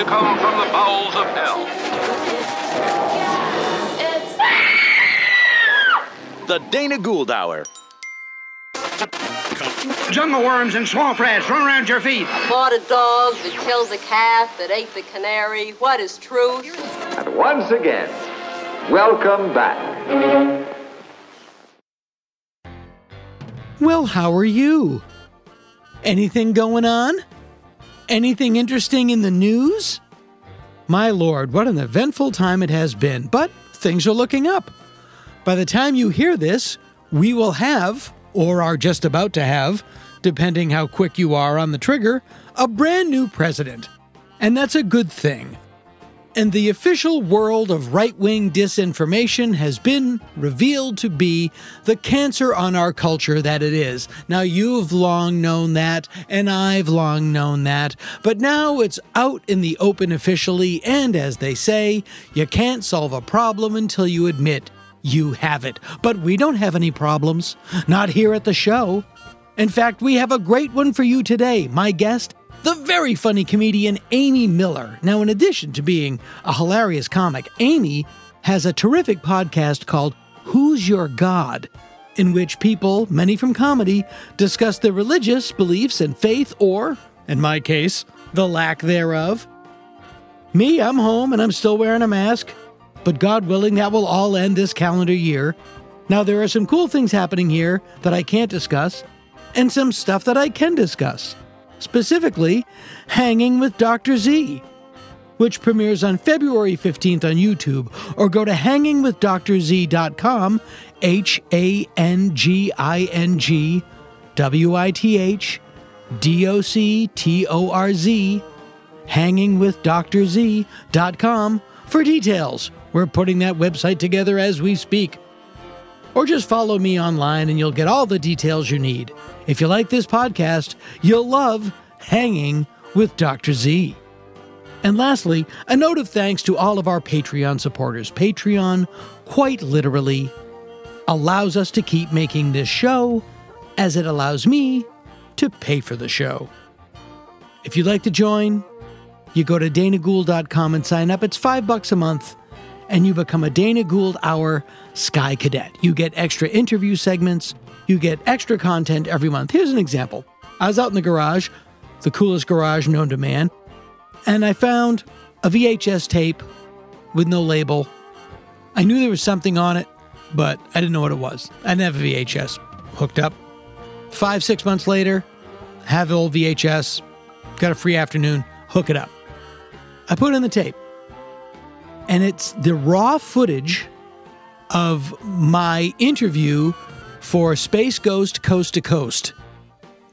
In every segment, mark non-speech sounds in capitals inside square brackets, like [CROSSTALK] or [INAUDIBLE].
We've come from the bowels of hell. The Dana Gould Hour. Jungle worms and swamp rats run around your feet. Bought a dog that killed the calf that ate the canary. What is truth? And once again, welcome back. Well, how are you? Anything going on? Anything interesting in the news? My lord, what an eventful time it has been, but things are looking up. By the time you hear this, we will have, or are just about to have, depending how quick you are on the trigger, a brand new president. And that's a good thing. And the official world of right wing disinformation has been revealed to be the cancer on our culture that it is. Now, you've long known that, and I've long known that, but now it's out in the open officially, and as they say, you can't solve a problem until you admit you have it. But we don't have any problems, not here at the show. In fact, we have a great one for you today. My guest the very funny comedian Amy Miller. Now, in addition to being a hilarious comic, Amy has a terrific podcast called Who's Your God? in which people, many from comedy, discuss their religious beliefs and faith, or, in my case, the lack thereof. Me, I'm home and I'm still wearing a mask, but God willing, that will all end this calendar year. Now, there are some cool things happening here that I can't discuss, and some stuff that I can discuss specifically Hanging with Dr. Z, which premieres on February 15th on YouTube, or go to hangingwithdrz.com, H A N G I N G W I T H D O C T O R Z, hangingwithdrz.com for details. We're putting that website together as we speak. Or just follow me online and you'll get all the details you need. If you like this podcast, you'll love Hanging with Dr. Z. And lastly, a note of thanks to all of our Patreon supporters. Patreon, quite literally, allows us to keep making this show as it allows me to pay for the show. If you'd like to join, you go to danagould.com and sign up. It's five bucks a month, and you become a Dana Gould Hour Sky Cadet. You get extra interview segments, you get extra content every month. Here's an example I was out in the garage, the coolest garage known to man, and I found a VHS tape with no label. I knew there was something on it, but I didn't know what it was. I didn't have a VHS hooked up. Five, six months later, have old VHS, got a free afternoon, hook it up. I put in the tape, and it's the raw footage of my interview for Space Ghost Coast to Coast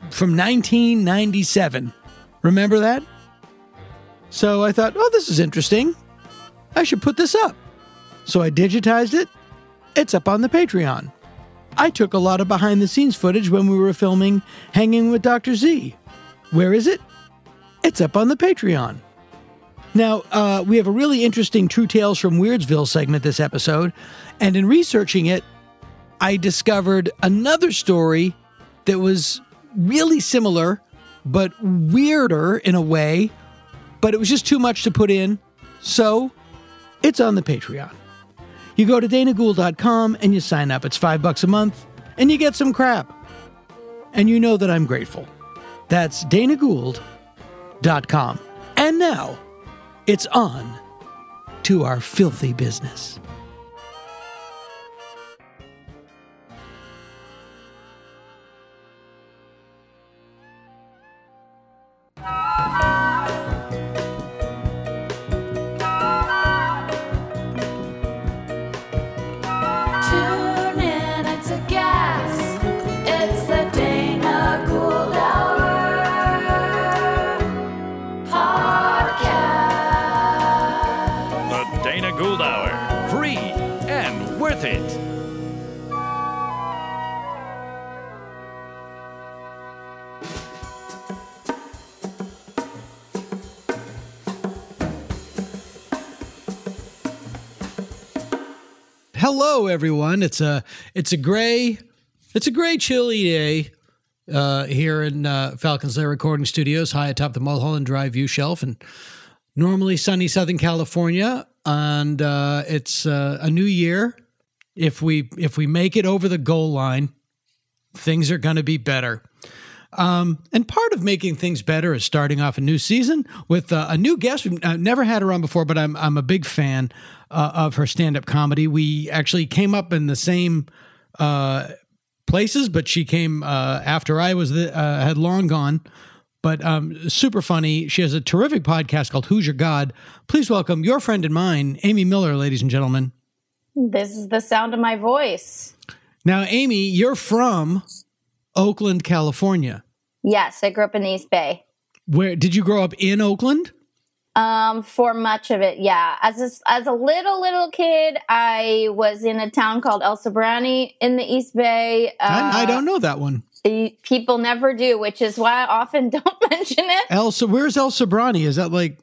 from 1997. Remember that? So I thought, oh, this is interesting. I should put this up. So I digitized it. It's up on the Patreon. I took a lot of behind the scenes footage when we were filming Hanging with Dr. Z. Where is it? It's up on the Patreon. Now, uh, we have a really interesting True Tales from Weirdsville segment this episode, and in researching it, I discovered another story that was really similar, but weirder in a way, but it was just too much to put in. So it's on the Patreon. You go to danagould.com and you sign up. It's five bucks a month, and you get some crap. And you know that I'm grateful. That's danagould.com. And now it's on to our filthy business. Hello, everyone. It's a it's a gray it's a gray chilly day uh, here in uh, Falcons Lair Recording Studios, high atop the Mulholland Drive view shelf, and normally sunny Southern California, and uh, it's uh, a new year. If we if we make it over the goal line, things are going to be better. Um, and part of making things better is starting off a new season with uh, a new guest. We've uh, never had her on before, but I'm I'm a big fan uh, of her stand up comedy. We actually came up in the same uh, places, but she came uh, after I was the, uh, had long gone. But um, super funny. She has a terrific podcast called Who's Your God. Please welcome your friend and mine, Amy Miller, ladies and gentlemen. This is the sound of my voice. Now, Amy, you're from Oakland, California. Yes, I grew up in the East Bay. Where did you grow up in Oakland? Um, for much of it, yeah. As a, as a little little kid, I was in a town called El Sobrante in the East Bay. Uh, I, I don't know that one. People never do, which is why I often [LAUGHS] don't mention it. El, so where's El Sobrante? Is that like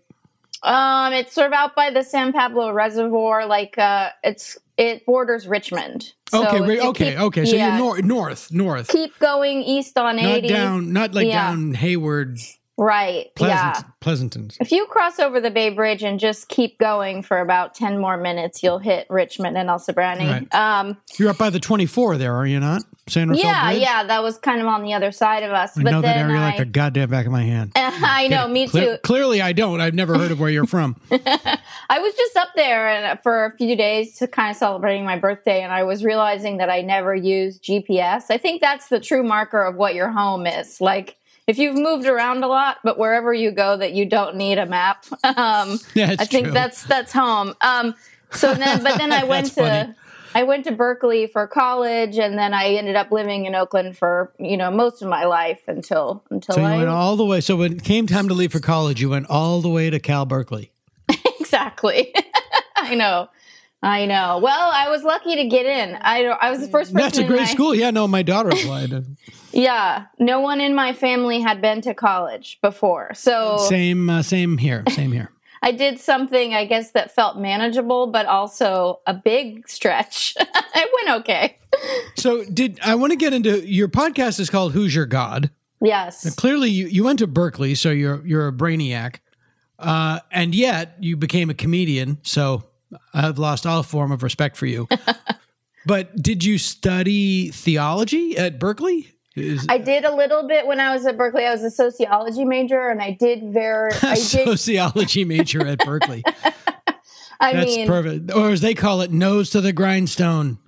Um, it's sort of out by the San Pablo Reservoir, like uh, it's it borders Richmond. So okay, okay, keep- okay? So yeah, you're nor- north, north, Keep going east on not eighty. down, not like Yeah. down Hayward, Right. Yeah. Pleasant, Pleasanton's. If you cross over the Bay Bridge and just keep going for about 10 more minutes, you'll hit Richmond and El Sobrante. Right. Um, You're up by the 24 there, are you not? San Rafael yeah, Bridge? yeah, that was kind of on the other side of us. I but know that area I, like the goddamn back of my hand. [LAUGHS] I know, me Cle- too. clearly, I don't. I've never heard of where you're from. [LAUGHS] I was just up there and for a few days to kind of celebrating my birthday, and I was realizing that I never used GPS. I think that's the true marker of what your home is. Like, if you've moved around a lot, but wherever you go that you don't need a map, [LAUGHS] um, [LAUGHS] Yeah, I think true. that's that's home. Um, so then, but then I [LAUGHS] went That's funny. to I went to Berkeley for college, and then I ended up living in Oakland for you know most of my life until until So you I went all the way. So when it came time to leave for college, you went all the way to Cal Berkeley. exactly. I know. I know. Well, I was lucky to get in. I I was the first person. That's a in great my- school. Yeah, no, my daughter applied. [LAUGHS] Yeah, no one in my family had been to college before, so same, uh, same here. Same here. [LAUGHS] I did something I guess that felt manageable, but also a big stretch. [LAUGHS] it went okay. So did I want to get into your podcast? Is called Who's Your God? Yes. Clearly, you, you went to Berkeley, so you're you're a brainiac, uh, and yet you became a comedian. So I've lost all form of respect for you. [LAUGHS] but did you study theology at Berkeley? Is, I did a little bit when I was at Berkeley. I was a sociology major, and I did very. [LAUGHS] I did. sociology [LAUGHS] major at Berkeley. I That's mean, perfect. Or as they call it, nose to the grindstone.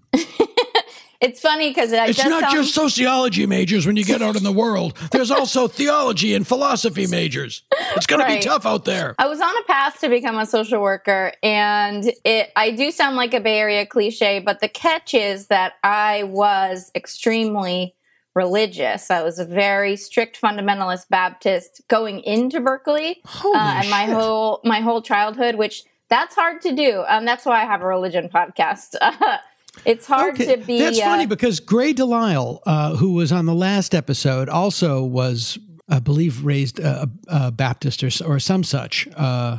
It's funny because it It's not sound, just sociology majors when you get out in the world. There's also [LAUGHS] theology and philosophy majors. It's going to be tough out there. I was on a path to become a social worker, and it. I do sound like a Bay Area cliche, but the catch is that I was extremely religious. I was a very strict fundamentalist Baptist going into Berkeley, uh, and my whole my whole childhood, which that's hard to do. Um, that's why I have a religion podcast. [LAUGHS] it's hard Okay, to be. That's funny uh, because Grey DeLisle, uh, who was on the last episode, also was, I believe, raised a, a Baptist or, or some such. Uh,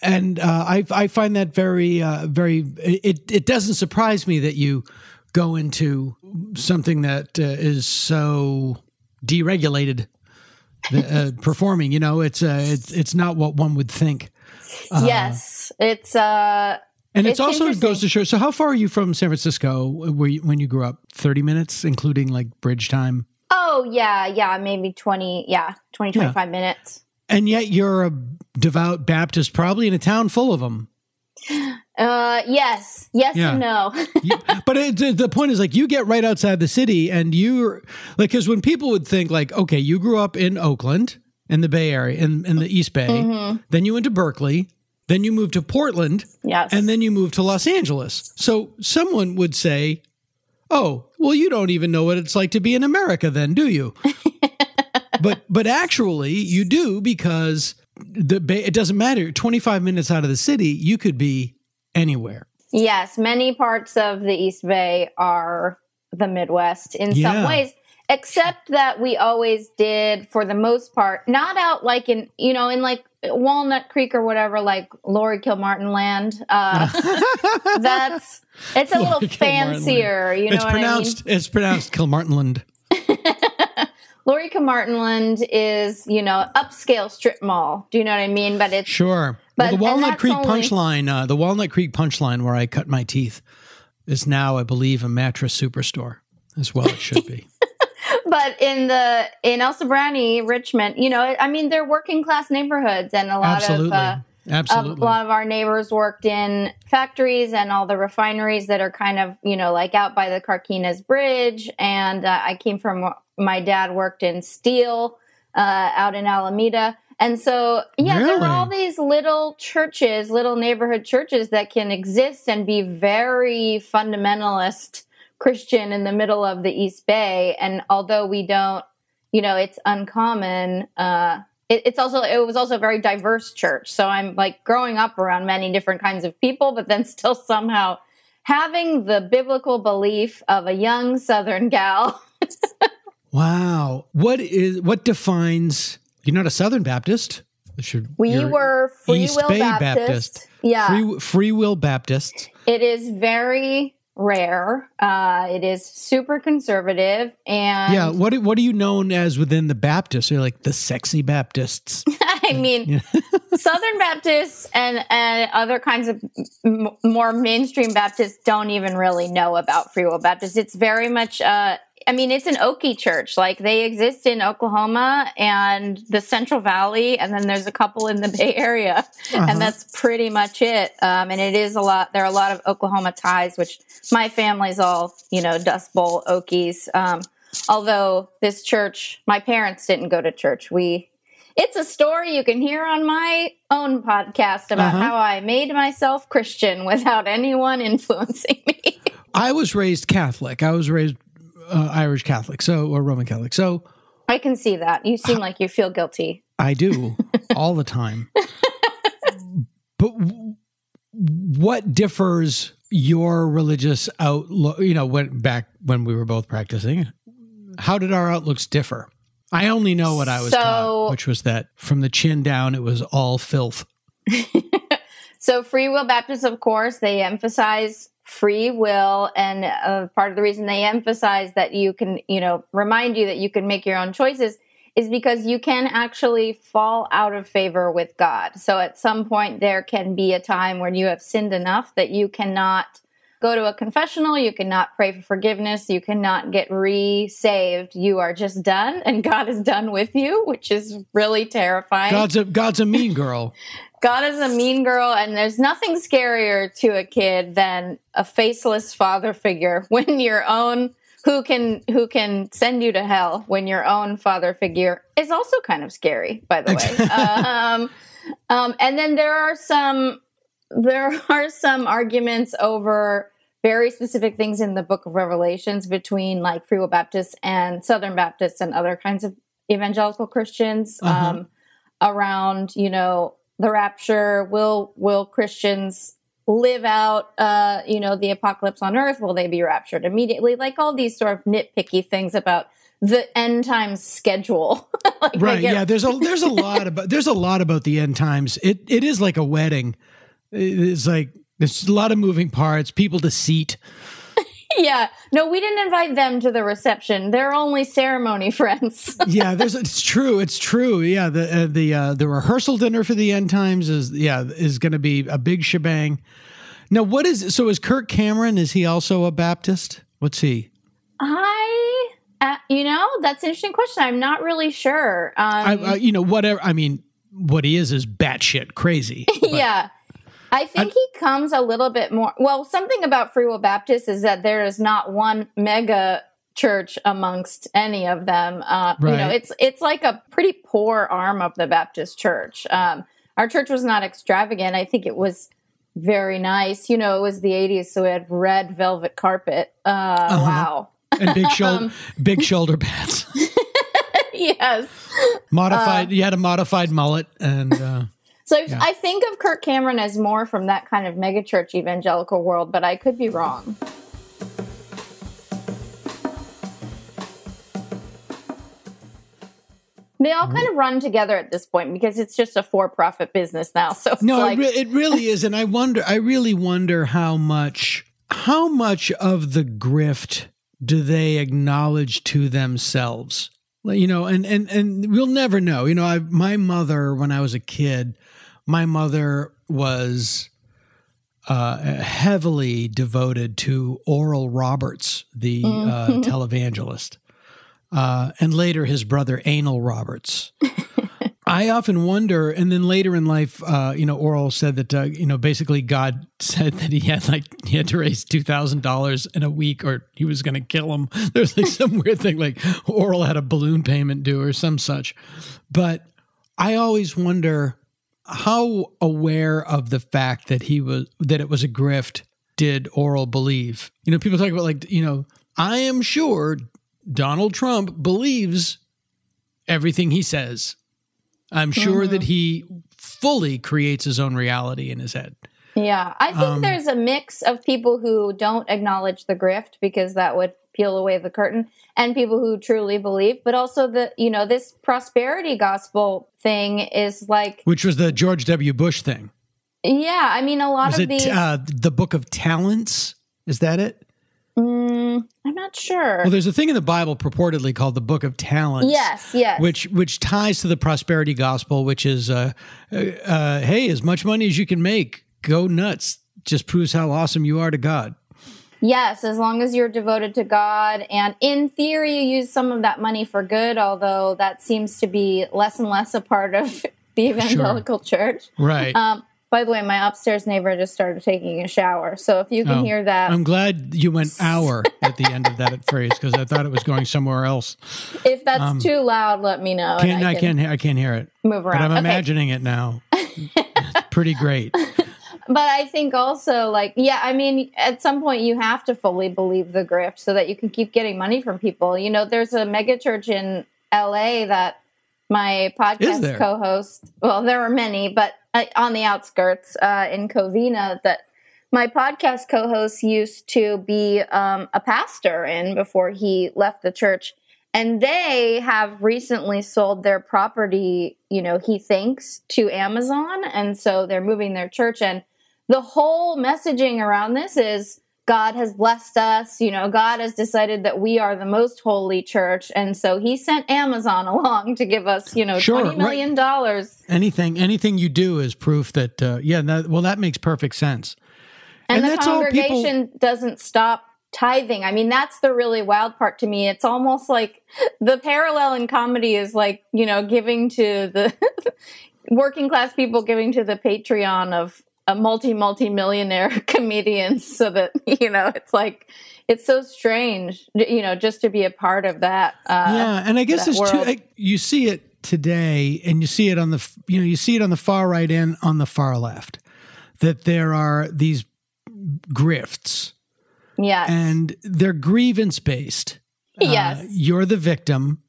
and uh, I, I find that very, uh, very. It it doesn't surprise me that you go into something that uh, is so deregulated. Uh, [LAUGHS] performing, you know, it's uh, it's it's not what one would think, yes, it's. uh and it's, It's also goes to show. So, how far are you from San Francisco? Where you, when you grew up? Thirty minutes, including like bridge time. Oh yeah, yeah, maybe 20, yeah, 20, 25 minutes. And yet you're a devout Baptist, probably in a town full of them. Uh, yes, yes Yeah. and no. [LAUGHS] You- but it, the- the point is, like, you get right outside the city, and you're like, because when people would think, like, okay, you grew up in Oakland, in the Bay Area, in, in the East Bay, Mm-hmm. then you went to Berkeley, then you moved to Portland, yes, and then you moved to Los Angeles. So someone would say, "Oh, well, you don't even know what it's like to be in America, then, do you?" [LAUGHS] but but actually, you do because the Bay, it doesn't matter. Twenty five minutes out of the city, you could be anywhere. yes, many parts of the East Bay are the Midwest in Yeah. some ways. Except that we always did, for the most part, not out like in you know in like Walnut Creek or whatever, like Laurie Kilmartin land. Uh, [LAUGHS] that's it's a little Laurie Kilmartin fancier. You know it's what pronounced it's pronounced Kilmartinland. I mean? [LAUGHS] Lorica Martinland is, you know, upscale strip mall. Do you know what I mean? But it's Sure. But- well, the Walnut Creek only- Punchline, uh, the Walnut Creek Punchline, where I cut my teeth, is now, I believe, a mattress superstore. As well, it should be. But in the in El Sobrante, Richmond, you know, I mean, they're working class neighborhoods, and a lot Absolutely. of uh, Absolutely. a lot of our neighbors worked in factories and all the refineries that are kind of you know like out by the Carquinez Bridge. And uh, I came from my dad worked in steel uh, out in Alameda. And so, yeah, there Really? were all these little churches, little neighborhood churches that can exist and be very fundamentalist Christian in the middle of the East Bay. And although we don't, you know, it's uncommon. Uh, it, it's also it was also a very diverse church. So I'm like growing up around many different kinds of people, but then [LAUGHS] still somehow having the biblical belief of a young Southern gal. [LAUGHS] wow. What is what defines you're not a Southern Baptist? Should, We were Free East Will Bay Baptist. Yeah. Free, free Will Baptists. It is very rare. Uh, it is super conservative, and yeah. What what are you known as within the Baptists? You're like the sexy Baptists. [LAUGHS] I mean, Southern Baptists and and other kinds of m- more mainstream Baptists don't even really know about Free Will Baptists. It's very much. Uh, I mean, it's an Okie church. Like they exist in Oklahoma and the Central Valley, and then there's a couple in the [LAUGHS] Bay Area, and that's pretty much it. Um, and it is a lot. There are a lot of Oklahoma ties, which my family's all you know Dust Bowl Okies. Um, although this church, my parents didn't go to church. We it's a story you can hear on my own podcast about Uh-huh. how I made myself Christian without anyone [LAUGHS] influencing me. I was raised Catholic. I was raised uh, Irish Catholic, so or Roman Catholic. So I can see that. You seem [SIGHS] like you feel guilty. I do [LAUGHS] all the time. But w- what differs your religious outlook? You know, went back when we were both practicing, how did our outlooks differ? I only know what I was So- taught, which was that from the chin down, it was all filth. [LAUGHS] So, Free Will Baptists, of course, they emphasize free will. And uh, part of the reason they emphasize that you can, you know, remind you that you can make your own choices is because you can actually fall out of favor with God. So, at some point, there can be a time when you have sinned enough that you cannot go to a confessional, you cannot pray for forgiveness, you cannot get re saved. You are just done, and God is done with you, which is really terrifying. God's a God's a mean girl. [LAUGHS] God is a mean girl, and there's nothing scarier to a kid than a faceless father figure [LAUGHS] when your own who can who can send you to hell when your own father figure is also kind of scary, by the way. [LAUGHS] um, um, and then there are some there [LAUGHS] are some arguments over very specific things in the book of revelations between like free will baptists and southern baptists and other kinds of evangelical christians Uh-huh. um, around you know the rapture? Will will christians live out uh you know the apocalypse on earth? Will they be raptured immediately? Like all these sort of nitpicky things about the end times schedule. [LAUGHS] Like, right get- yeah. there's a there's a lot about there's a lot about the end times. It it is like a wedding. It's like there's a lot of moving parts people to seat [LAUGHS] yeah. No we didn't invite them to the reception. They're only ceremony [LAUGHS] friends. Yeah there's [LAUGHS] it's true it's true. Yeah the uh, the uh, the rehearsal dinner for the end times is yeah is going to be a big shebang. Now what is so is kirk cameron is he also a baptist? What's he? I uh, you know that's an interesting question. I'm not really sure. Um, I, I you know whatever i mean what he is is batshit crazy. Yeah. I think he comes a little bit more. Well, something about Free Will Baptist is that there is not one mega church amongst any of them. Uh, You know, it's it's like a pretty poor arm of the Baptist church. Um, our church was not extravagant. I think it was very nice. You know, it was the '80s, so we had red velvet carpet. Uh, Uh-huh. Wow. and big shoulder [LAUGHS] Um, big shoulder pads [LAUGHS] yes. modified you had a modified mullet and uh So Yeah. I think of Kirk Cameron as more from that kind of megachurch evangelical world, but I could be wrong. They all kind of run together at this point because it's just a for-profit business now. So it's No, like, it, re- it really is, and I wonder. I really wonder how much, how much of the grift do they acknowledge to themselves? you know, and and and we'll never know. You know, I my mother when I was a kid, my mother was uh, heavily devoted to Oral Roberts, the uh, [LAUGHS] televangelist, uh, and later his brother Anal Roberts. [LAUGHS] I often wonder, and then later in life, uh, you know, Oral said that uh, you know basically God [LAUGHS] said that he had like he had to raise two thousand dollars in a week, or he was going to kill him. There's like some weird thing like Oral had a balloon payment due or some such. But I always wonder how aware of the fact that he was that it was a grift did Oral believe? You know, people talk about like you know, I am sure Donald Trump believes everything he says. I'm sure that he fully creates his own reality in his head. Yeah, I think Um, there's a mix of people who don't acknowledge the grift because that would peel away the curtain, and people who truly believe. But also the you know this prosperity gospel thing is like Which was the George W. Bush thing. yeah. I mean, a lot Was of it these. uh, the Book of Talents? Is that it? mm, I'm not sure. Well, there's a thing in the Bible purportedly called the Book of Talents. yes, yes. Which which ties to the prosperity gospel, which is, uh, uh, uh, hey, as much money as you can make, go nuts. Just proves how awesome you are to God. Yes, as long as you're devoted to God. And in theory, you use some of that money for good, although that seems to be less and less a part of [LAUGHS] the evangelical church. Right. Um, by the way, my upstairs neighbor just started taking a shower. So if you can Oh, hear that, I'm glad you went [LAUGHS] hour at the end of that phrase because I thought it was going somewhere else. if that's too loud, let me know. Can't I I can can't I can't hear it. move around. But. I'm Okay. imagining it now. [LAUGHS] Pretty great. But I think also, like, yeah, I mean, at some point you have to fully believe the grift so that you can keep getting money from people. You know, there's a mega church in LA that my podcast co host, well, there are many, but uh, on the outskirts uh, in Covina, that my podcast co host used to be um, a pastor in before he left the church. And they have recently sold their property, you know, he thinks, to Amazon. And so they're moving their church. And the whole messaging around this is God has blessed us. You know, God has decided that we are the most holy church. And so he sent Amazon [LAUGHS] along to give us, you know, Sure, $20 million. dollars. Anything anything you do is proof that uh, yeah, that, well that makes perfect sense. And, And the that's all people- congregation doesn't stop tithing. I mean, that's the really wild part to me. It's almost like [LAUGHS] the parallel in comedy is like, you know, giving to the [LAUGHS] working class people giving to the Patreon of a multi multi millionaire [LAUGHS] comedians so that, [LAUGHS] you know, it's like it's so strange, you know, just to be a part of that. Uh, yeah, and I guess that there's two. world. I, you see it today, and you see it on the you know you see it on the far right and on the far left that there are these grifts, Yes. and they're grievance based. yes. You're the victim,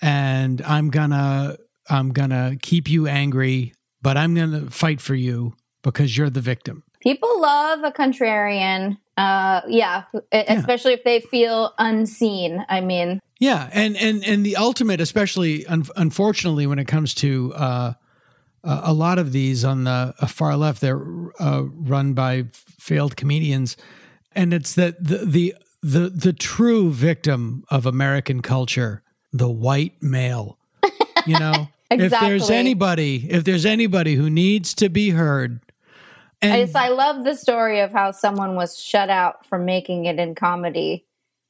and I'm gonna I'm gonna keep you angry, but I'm gonna fight for you because you're the victim. People love a contrarian. Uh, yeah, e- especially if they feel unseen. I mean, Yeah, and and and the ultimate, especially un- unfortunately, when it comes to uh, a lot of these on the uh, far left, they're uh, run by failed comedians, and it's that the the the the true victim of American culture, the white male. You know, [LAUGHS] if there's anybody, if there's anybody who needs to be heard, and I, just, I love the story of how someone was shut out from making it in comedy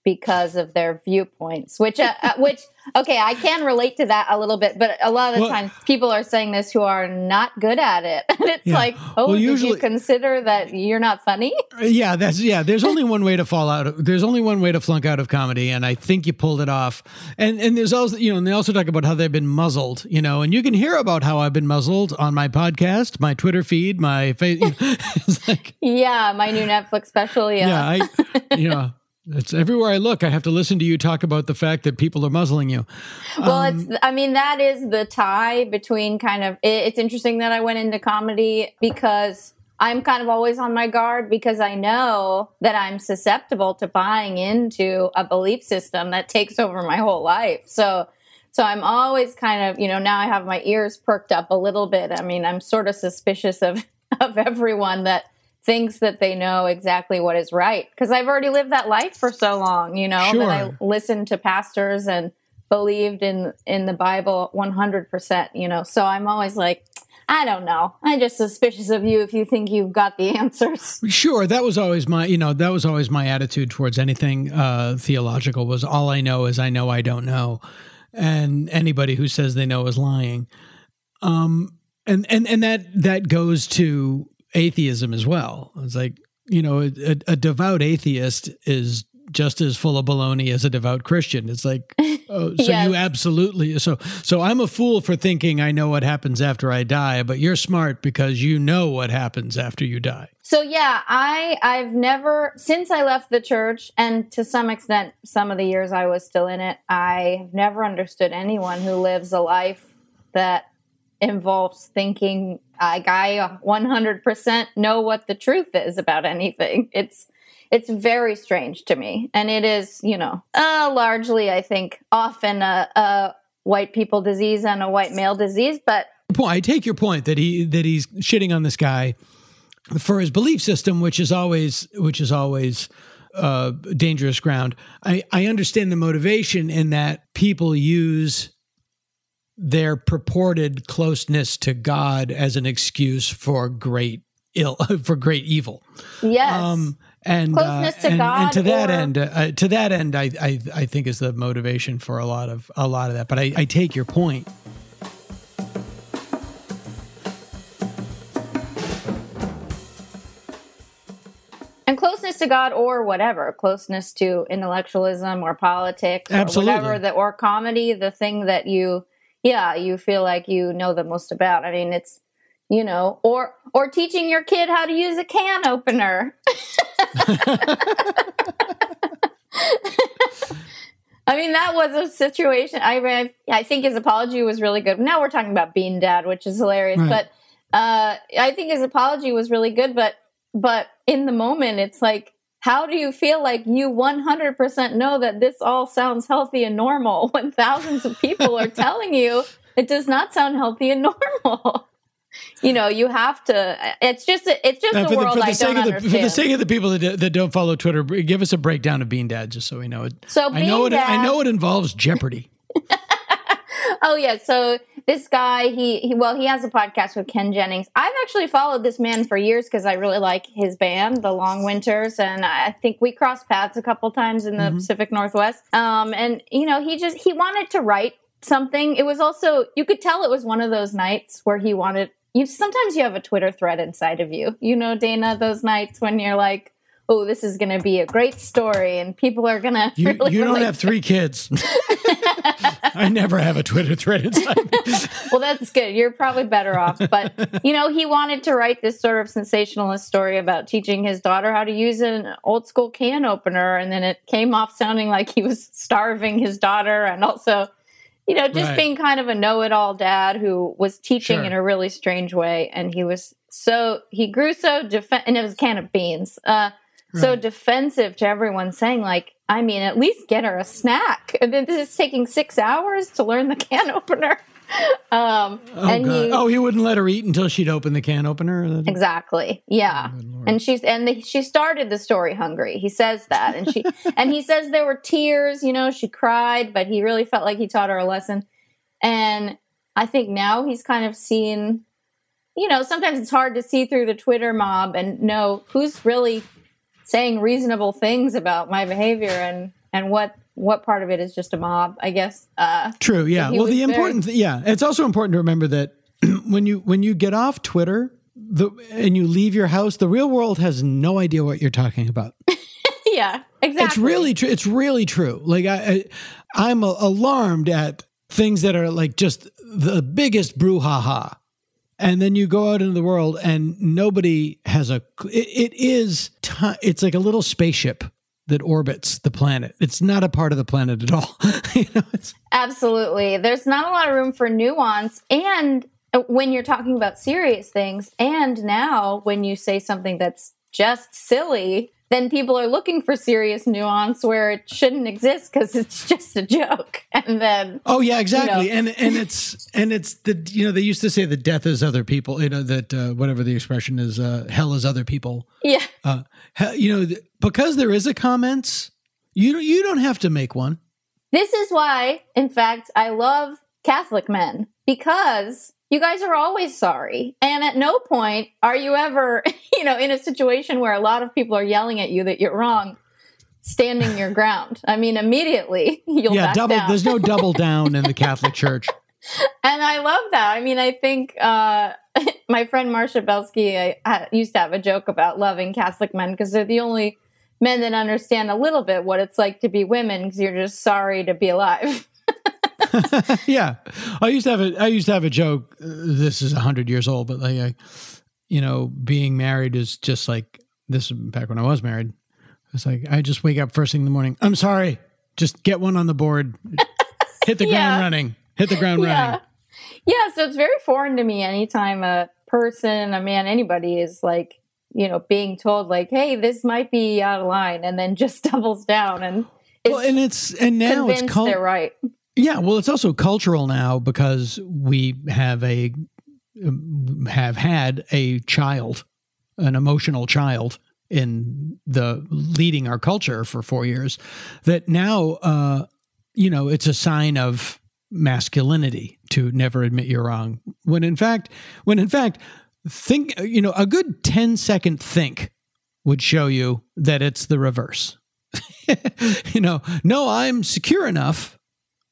because of their viewpoints. Which, uh, uh, which, okay, I can relate to that a little bit, but a lot of the Well- times people are saying this who are not good at it, [LAUGHS] and it's Yeah. like, oh, Well, did you consider that you're not funny? Uh, yeah, that's yeah. There's only one way to fall out. Of, there's only one way to flunk out of comedy, and I think you pulled it off. And and there's also you know, and they also talk about how they've been muzzled. You know, and you can hear about how I've been muzzled on my podcast, my Twitter feed, my face. [LAUGHS] it's like Yeah, my new Netflix special. Yeah. yeah, I [LAUGHS] you know. It's everywhere I look. I have to listen to you talk about the fact that people are muzzling you. Well, Um, it's, I mean, that is the tie between kind of, it, it's interesting that I went into comedy because I'm kind of always on my guard because I know that I'm susceptible to buying into a belief system that takes over my whole life. So, so I'm always kind of, you know, now I have my ears perked up a little bit. I mean, I'm sort of suspicious of, [LAUGHS] of everyone that thinks that they know exactly what is right because I've already lived that life for so long, you know, Sure. that I listened to pastors and believed in in the Bible 100%, you know. So I'm always like I don't know. I'm just suspicious of you if you think you've got the [LAUGHS] answers. Sure, that was always my, you know, that was always my attitude towards anything uh, theological. Was all I know is I know I don't know, and anybody who says they know is lying. Um, and and and that that goes to atheism as well. It's like you know, a, a devout atheist is just as full of baloney as a devout Christian. It's like, [LAUGHS] oh, so Yes. you absolutely so so I'm a fool for thinking I know what happens after I die, but you're smart because you know what happens after you die. So yeah, I I've never since I left the church and to some extent some of the years I was still in it, I have never understood anyone who lives a life that involves thinking like I 100% know what the truth is about anything. It's it's very strange to me and it is, you know, uh, largely I think often a, a white people disease and a white male disease, but point. I take your point that he that he's shitting on this guy for his belief system, which is always which is always uh, dangerous ground. I I understand the motivation in that people use their purported closeness to God as an excuse for great ill [LAUGHS] for great evil. yes. Um, and Closeness uh, to and, God and to that or- end, uh, to that end, I, I I think is the motivation for a lot of a lot of that. But I, I take your point. and closeness to God or whatever, closeness to intellectualism or politics Absolutely. or whatever that or comedy, the thing that you yeah, you feel like you know the most about. I mean, it's you know, or or teaching your kid how to use a can opener. [LAUGHS] I mean, that was a situation. I I think his apology was really good. Now we're talking about Bean Dad, which is hilarious. Right. But uh, I think his apology was really good. But but in the moment, it's like, how do you feel like you 100% know that this all sounds healthy and normal [LAUGHS] when thousands of people are [LAUGHS] telling you it does not sound healthy and [LAUGHS] normal? You know, you have to. It's just it's just the, world the I sake don't of the, understand. for the sake of the people that, that don't follow Twitter, give us a breakdown of Bean Dad, just so we know it. So I know it. I know it involves Jeopardy. Oh yeah, so this guy, he, he well, he has a podcast with Ken Jennings. I've actually followed this man for years because I really like his band, The Long Winters, and I think we crossed paths a couple times in the Pacific Northwest. Um, and you know, he just he wanted to write something. It was also you could tell it was one of those nights where he wanted. You sometimes you have a Twitter thread inside of you. You know, Dana, those nights when you're like. Oh, this is going to be a great story, and people are going [LAUGHS] to. You, really you don't have three kids. [LAUGHS] I never have a Twitter thread inside well, that's good. You're probably better off. But, [LAUGHS] you know, he wanted to write this sort of sensationalist story about teaching his daughter how to use an old school can opener. And then it came off sounding like he was starving his daughter and also, you know, just Right. being kind of a know it all dad who was teaching Sure. in a really strange way. And he was so, he grew so defen and it was a can of beans. Uh, so defensive to everyone saying like i mean at least get her a snack. And [LAUGHS] then this is taking six hours to learn the can [LAUGHS] opener. Um Oh, and oh, he wouldn't let her eat until she'd open the can opener. exactly. Yeah. And she's and the, she started the story hungry. He says that. And she [LAUGHS] and he says there were tears you know she cried but he really felt like he taught her a lesson. And i think now he's kind of seen you know sometimes it's hard to see through the twitter mob and know who's really saying reasonable things about my behavior and and what what part of it is just a mob i guess uh True. Yeah. Well, the important. th- yeah, it's also important to remember that [CLEARS THROAT] when you when you get off Twitter. The, and you leave your house, the real world has no idea what you're talking about. [LAUGHS] yeah exactly It's really true. It's really true. Like I, I I'm alarmed at things that are like just the biggest brouhaha, and then you go out into the world and nobody has a. It, it is. Ti it's like a little spaceship that orbits the planet. It's not a part of the planet at all. [LAUGHS] you know, Absolutely. There's not a lot of room for nuance. And uh, when you're talking about serious things, and now when you say something that's just silly, then people are looking for serious nuance where it shouldn't exist because it's [LAUGHS] just a joke. And then, oh yeah, exactly. know. And and it's and it's the you know they used to say that death is other people. You know that uh, whatever the expression is, uh, hell is other people. yeah, uh, you know, because there is a comments, you don't, you don't have to make one. This is why, in fact, I love Catholic men because you guys are always sorry. And at no point are you ever, [LAUGHS] you know, in a situation where a lot of people are yelling at you that you're wrong, standing your ground. I mean, immediately [LAUGHS] you'll yeah, double. down. There's no [LAUGHS] double down in the Catholic Church. and I love that. I mean, I think uh, my friend Marcia Belsky I, I used to have a joke about loving Catholic men because they're the only men that understand a little bit what it's like to be women because you're just sorry to be alive. [LAUGHS] yeah, I used to have a I used to have a joke. uh, This is hundred years old, but like, I, you know, being married is just like this. Back when I was married, it's like I just wake up first thing in the morning. I'm sorry, just get one on the board, [LAUGHS] hit the ground Yeah. running, hit the ground yeah. running. Yeah, so it's very foreign to me anytime a person, a man, anybody is like, you know, being told like, "Hey, this might be out of line," and then just [LAUGHS] doubles down and Well, and it's and now it's cult- they're right. Yeah, well, it's also cultural now because we have a um, have had a child, an emotional child in the leading our culture for four years. That now, uh, you know, it's a sign of masculinity to never admit you're wrong. When in fact, when in fact, think you know, a good 10 second think would show you that it's the reverse. [LAUGHS] you know, no, I'm secure enough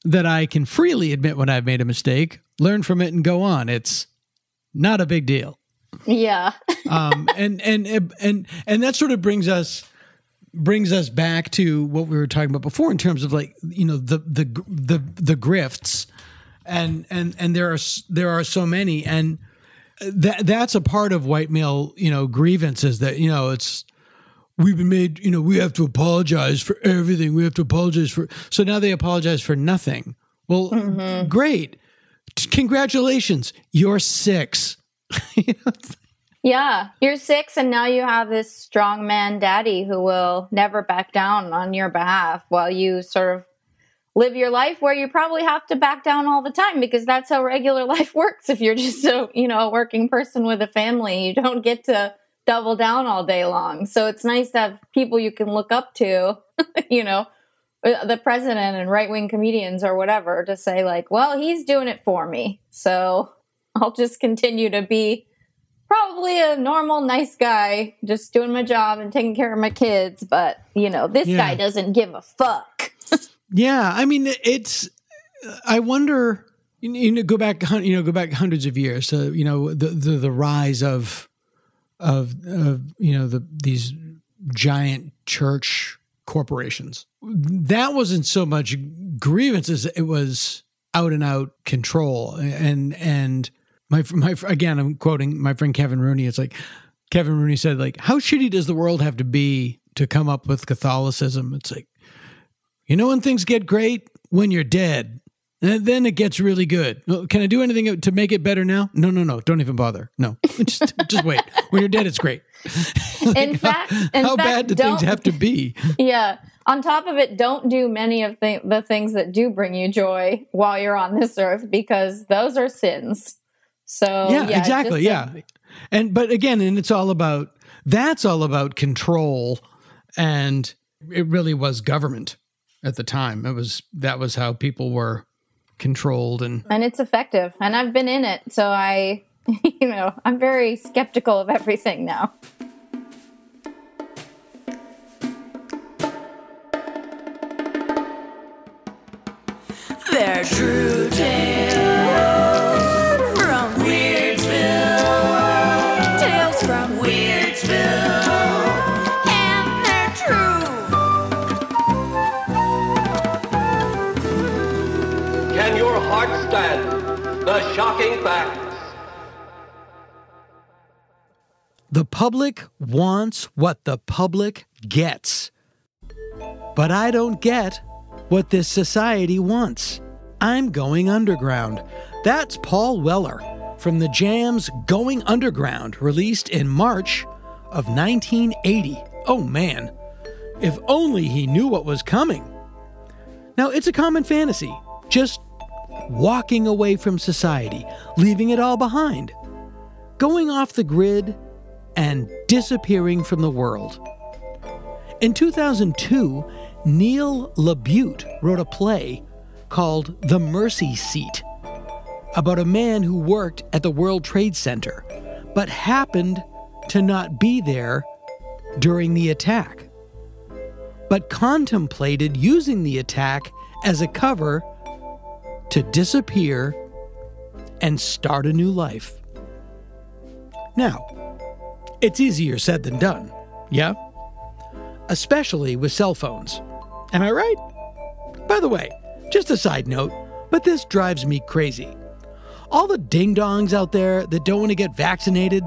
that I can freely admit when I've made a mistake, learn from it, and go on. It's not a big deal. Yeah. [LAUGHS] Um, and and and and that sort of brings us brings us back to what we were talking about before in terms of like you know the the the the grifts, and and and there are there are so many, and that that's a part of white male you know grievances that you know it's we've been made you know we have to apologize for everything. We have to apologize for so now they apologize for nothing. Well mm-hmm. great. Congratulations. You're six. [LAUGHS] You know, it's- Yeah, you're six, and now you have this strong man daddy who will never back down on your behalf while you sort of live your life where you probably have to back down all the time because that's how regular [LAUGHS] life works. If you're just a you know a working person with a family, you don't get to double down all day long. So it's nice to have people you can look up to, [LAUGHS] you know, uh, the president and right wing comedians or whatever to say like, well, he's doing it for me, so [LAUGHS] I'll just continue to be probably a normal, nice guy, just doing my job and taking care of my kids. But, you know, this Yeah. guy doesn't give a fuck. [LAUGHS] Yeah, I mean, it's. I wonder. You know, go back. You know, go back hundreds of years to you know the the, the rise of of of you know the these giant church corporations. That wasn't so much grievances; it was out and out control. And and my my again, I'm quoting my friend Kevin Rooney. It's like Kevin Rooney said, like, how shitty does the world have to be to come up with Catholicism? It's like you know when things get great? When you're dead. And then it gets really good. Oh, Can I do anything to make it better now? No, no, no. Don't even bother. No. [LAUGHS] Just just wait. When you're dead, it's great. [LAUGHS] In fact, in How fact, bad do things have to be? [LAUGHS] Yeah. On top of it, don't do many of the, the things that do bring you joy while you're on this earth because those are sins. So, yeah, yeah, exactly. Yeah. And but again, and it's all about that's all about control and it really was government at the time. It was that was how people were controlled and and it's effective. And I've been in it. So I, [LAUGHS] you know, I'm very skeptical of everything now. They're true public wants what the public gets. But I don't get what this society wants. I'm going underground. That's Paul Weller from the Jams Going Underground, released in March of 1980. Oh man, if only he knew what was coming. Now, it's a common fantasy, just walking away from society, leaving it all behind, going off the grid and disappearing from the world. In 2002, Neil LaBute wrote a play called The Mercy Seat about a man who worked at the World Trade Center but happened to not be there during the attack, but contemplated using the attack as a cover to disappear and start a new life. Now, it's easier said than done, yeah? Especially with cell phones. Am I right? By the way, just a side note, but this drives me crazy. All the ding dongs out there that don't want to get vaccinated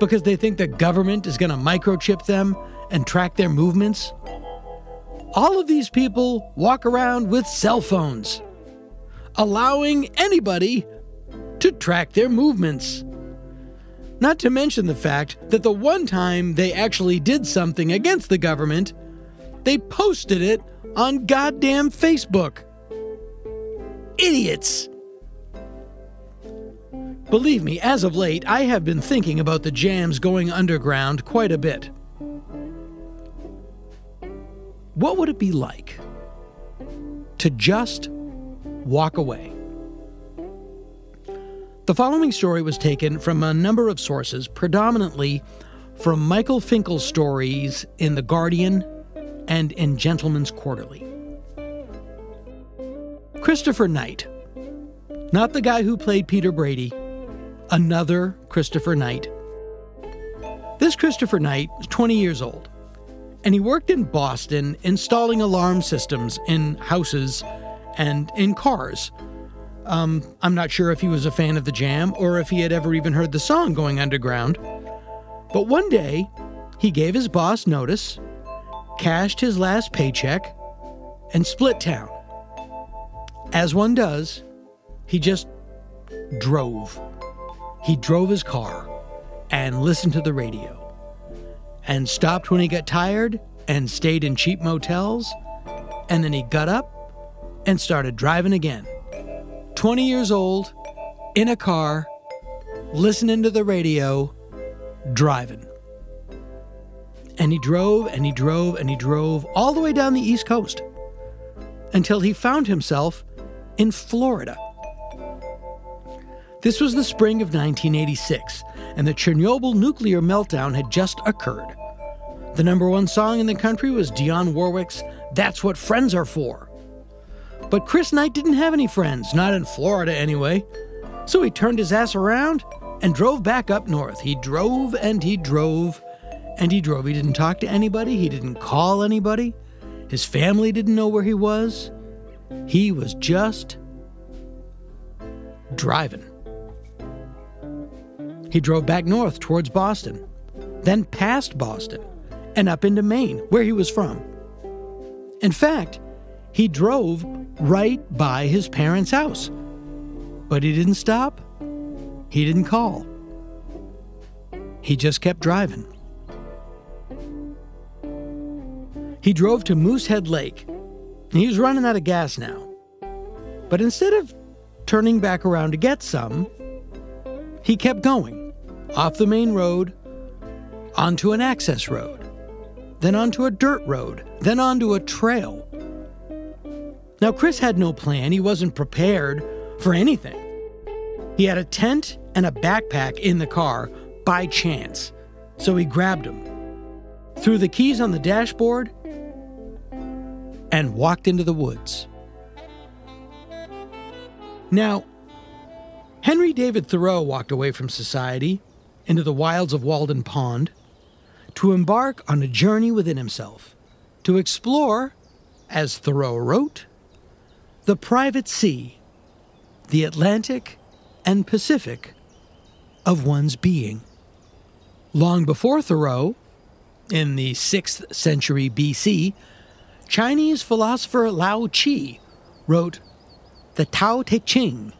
because they think the government is going to microchip them and track their movements. All of these people walk around with cell phones, allowing anybody to track their movements. Not to mention the fact that the one time they actually did something against the government, they posted it on goddamn Facebook. Idiots! Believe me, as of late, I have been thinking about the Jam's going underground quite a bit. What would it be like to just walk away? The following story was taken from a number of sources, predominantly from Michael Finkel's stories in The Guardian and in Gentleman's Quarterly. Christopher Knight, not the guy who played Peter Brady, another Christopher Knight. This Christopher Knight is 20 years old, and he worked in Boston installing alarm systems in houses and in cars. Um, I'm not sure if he was a fan of the Jam or if he had ever even heard the song going underground. But one day, he gave his boss notice, cashed his last paycheck, and split town. As one does, he just drove. He drove his car and listened to the radio and stopped when he got tired and stayed in cheap motels. And then he got up and started driving again. 20 years old, in a car, listening to the radio, driving. And he drove and he drove and he drove all the way down the East Coast until he found himself in Florida. This was the spring of 1986, and the Chernobyl nuclear meltdown had just occurred. The number one song in the country was Dionne Warwick's That's What Friends Are For. But Chris Knight didn't have any friends, not in Florida anyway. So he turned his ass around and drove back up north. He drove and he drove and he drove. He didn't talk to anybody, he didn't call anybody. His family didn't know where he was. He was just driving. He drove back north towards Boston, then past Boston, and up into Maine, where he was from. In fact, he drove right by his parents' house. But he didn't stop, he didn't call. He just kept driving. He drove to Moosehead Lake. He was running out of gas now. But instead of turning back around to get some, he kept going off the main road, onto an access road, then onto a dirt road, then onto a trail. Now, Chris had no plan. He wasn't prepared for anything. He had a tent and a backpack in the car by chance, so he grabbed them, threw the keys on the dashboard, and walked into the woods. Now, Henry David Thoreau walked away from society into the wilds of Walden Pond to embark on a journey within himself, to explore, as Thoreau wrote, the private sea, the Atlantic and Pacific of one's being. Long before Thoreau, in the 6th century BC, Chinese philosopher Lao Tzu wrote the Tao Te Ching,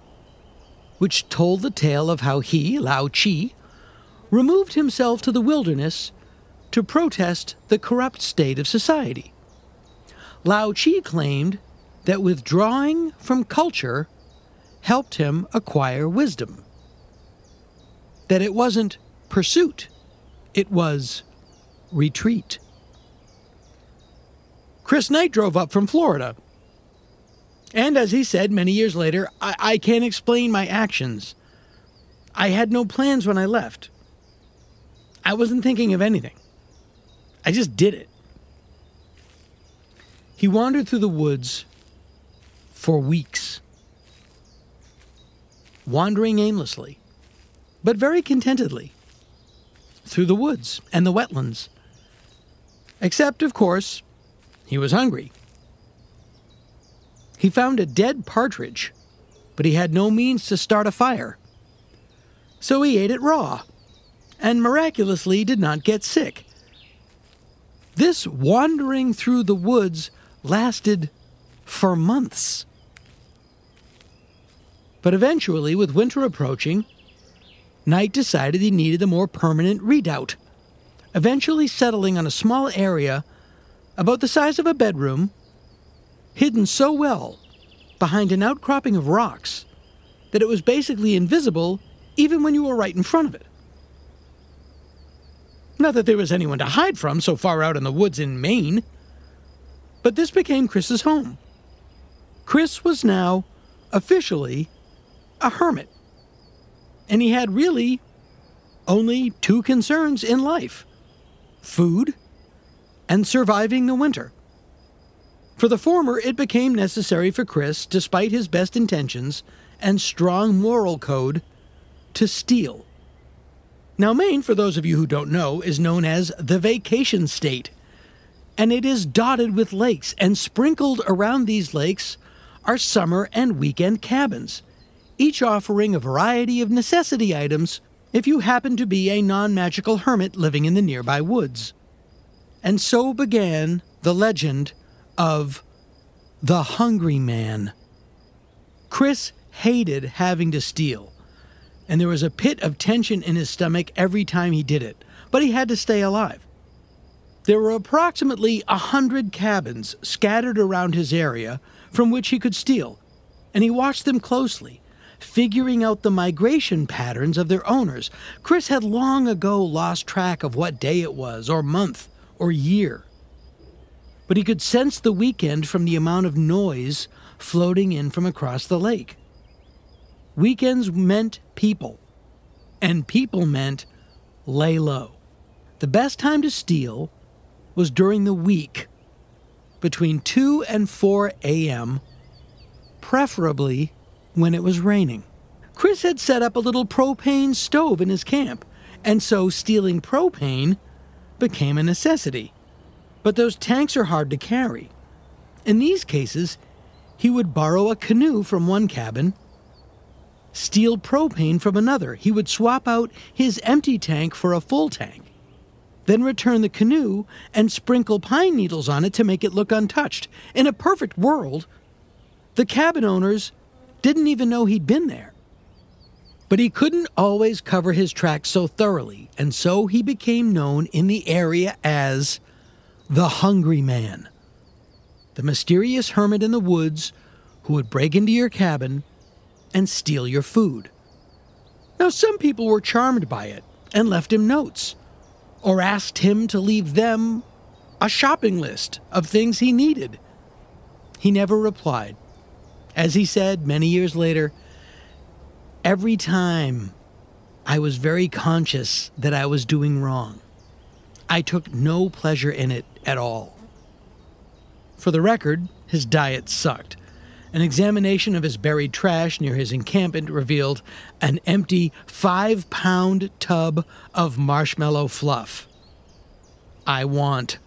which told the tale of how he, Lao Tzu, removed himself to the wilderness to protest the corrupt state of society. Lao Tzu claimed that withdrawing from culture helped him acquire wisdom. That it wasn't pursuit, it was retreat. Chris Knight drove up from Florida. And as he said many years later, I, I can't explain my actions. I had no plans when I left. I wasn't thinking of anything. I just did it. He wandered through the woods for weeks, wandering aimlessly, but very contentedly through the woods and the wetlands. Except, of course, he was hungry. He found a dead partridge, but he had no means to start a fire. So he ate it raw, and miraculously did not get sick. This wandering through the woods lasted for months. But eventually, with winter approaching, Knight decided he needed a more permanent redoubt, eventually settling on a small area about the size of a bedroom, hidden so well behind an outcropping of rocks that it was basically invisible even when you were right in front of it. Not that there was anyone to hide from so far out in the woods in Maine, but this became Chris's home. Chris was now officially a hermit, and he had really only two concerns in life food and surviving the winter. For the former, it became necessary for Chris, despite his best intentions and strong moral code, to steal. Now, Maine, for those of you who don't know, is known as the vacation state, and it is dotted with lakes, and sprinkled around these lakes are summer and weekend cabins, each offering a variety of necessity items if you happen to be a non magical hermit living in the nearby woods. And so began the legend of the Hungry Man. Chris hated having to steal, and there was a pit of tension in his stomach every time he did it, but he had to stay alive. There were approximately a hundred cabins scattered around his area from which he could steal, and he watched them closely, figuring out the migration patterns of their owners. Chris had long ago lost track of what day it was, or month, or year. But he could sense the weekend from the amount of noise floating in from across the lake. Weekends meant people, and people meant lay low. The best time to steal was during the week, between 2 and 4 a.m., preferably when it was raining. Chris had set up a little propane stove in his camp, and so stealing propane became a necessity. But those tanks are hard to carry. In these cases, he would borrow a canoe from one cabin, steal propane from another. He would swap out his empty tank for a full tank, then return the canoe and sprinkle pine needles on it to make it look untouched. In a perfect world, the cabin owners didn't even know he'd been there. But he couldn't always cover his tracks so thoroughly, and so he became known in the area as the Hungry Man. The mysterious hermit in the woods who would break into your cabin and steal your food. Now, some people were charmed by it and left him notes, or asked him to leave them a shopping list of things he needed. He never replied. As he said many years later, every time I was very conscious that I was doing wrong. I took no pleasure in it at all. For the record, his diet sucked. An examination of his buried trash near his encampment revealed an empty five pound tub of marshmallow fluff. I want.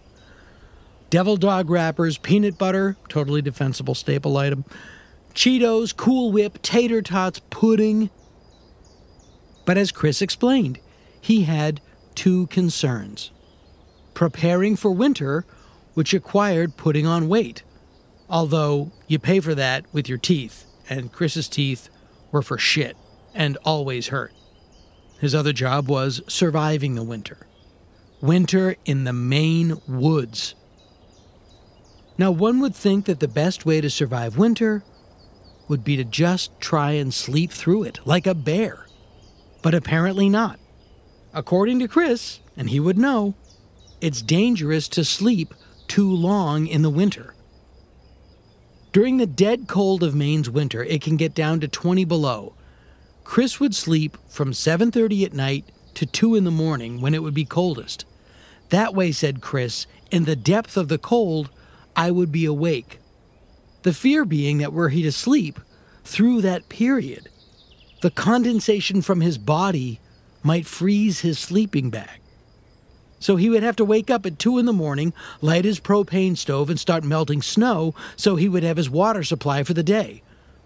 Devil dog wrappers, peanut butter, totally defensible staple item, Cheetos, Cool Whip, tater tots, pudding. But as Chris explained, he had two concerns preparing for winter, which required putting on weight, although you pay for that with your teeth, and Chris's teeth were for shit and always hurt. His other job was surviving the winter. Winter in the Maine woods. Now, one would think that the best way to survive winter would be to just try and sleep through it like a bear. But apparently not. According to Chris, and he would know, it's dangerous to sleep too long in the winter. During the dead cold of Maine's winter, it can get down to 20 below. Chris would sleep from 7:30 at night to 2 in the morning when it would be coldest. That way, said Chris, in the depth of the cold, I would be awake. The fear being that were he to sleep through that period, the condensation from his body might freeze his sleeping bag. So he would have to wake up at 2 in the morning, light his propane stove, and start melting snow so he would have his water supply for the day.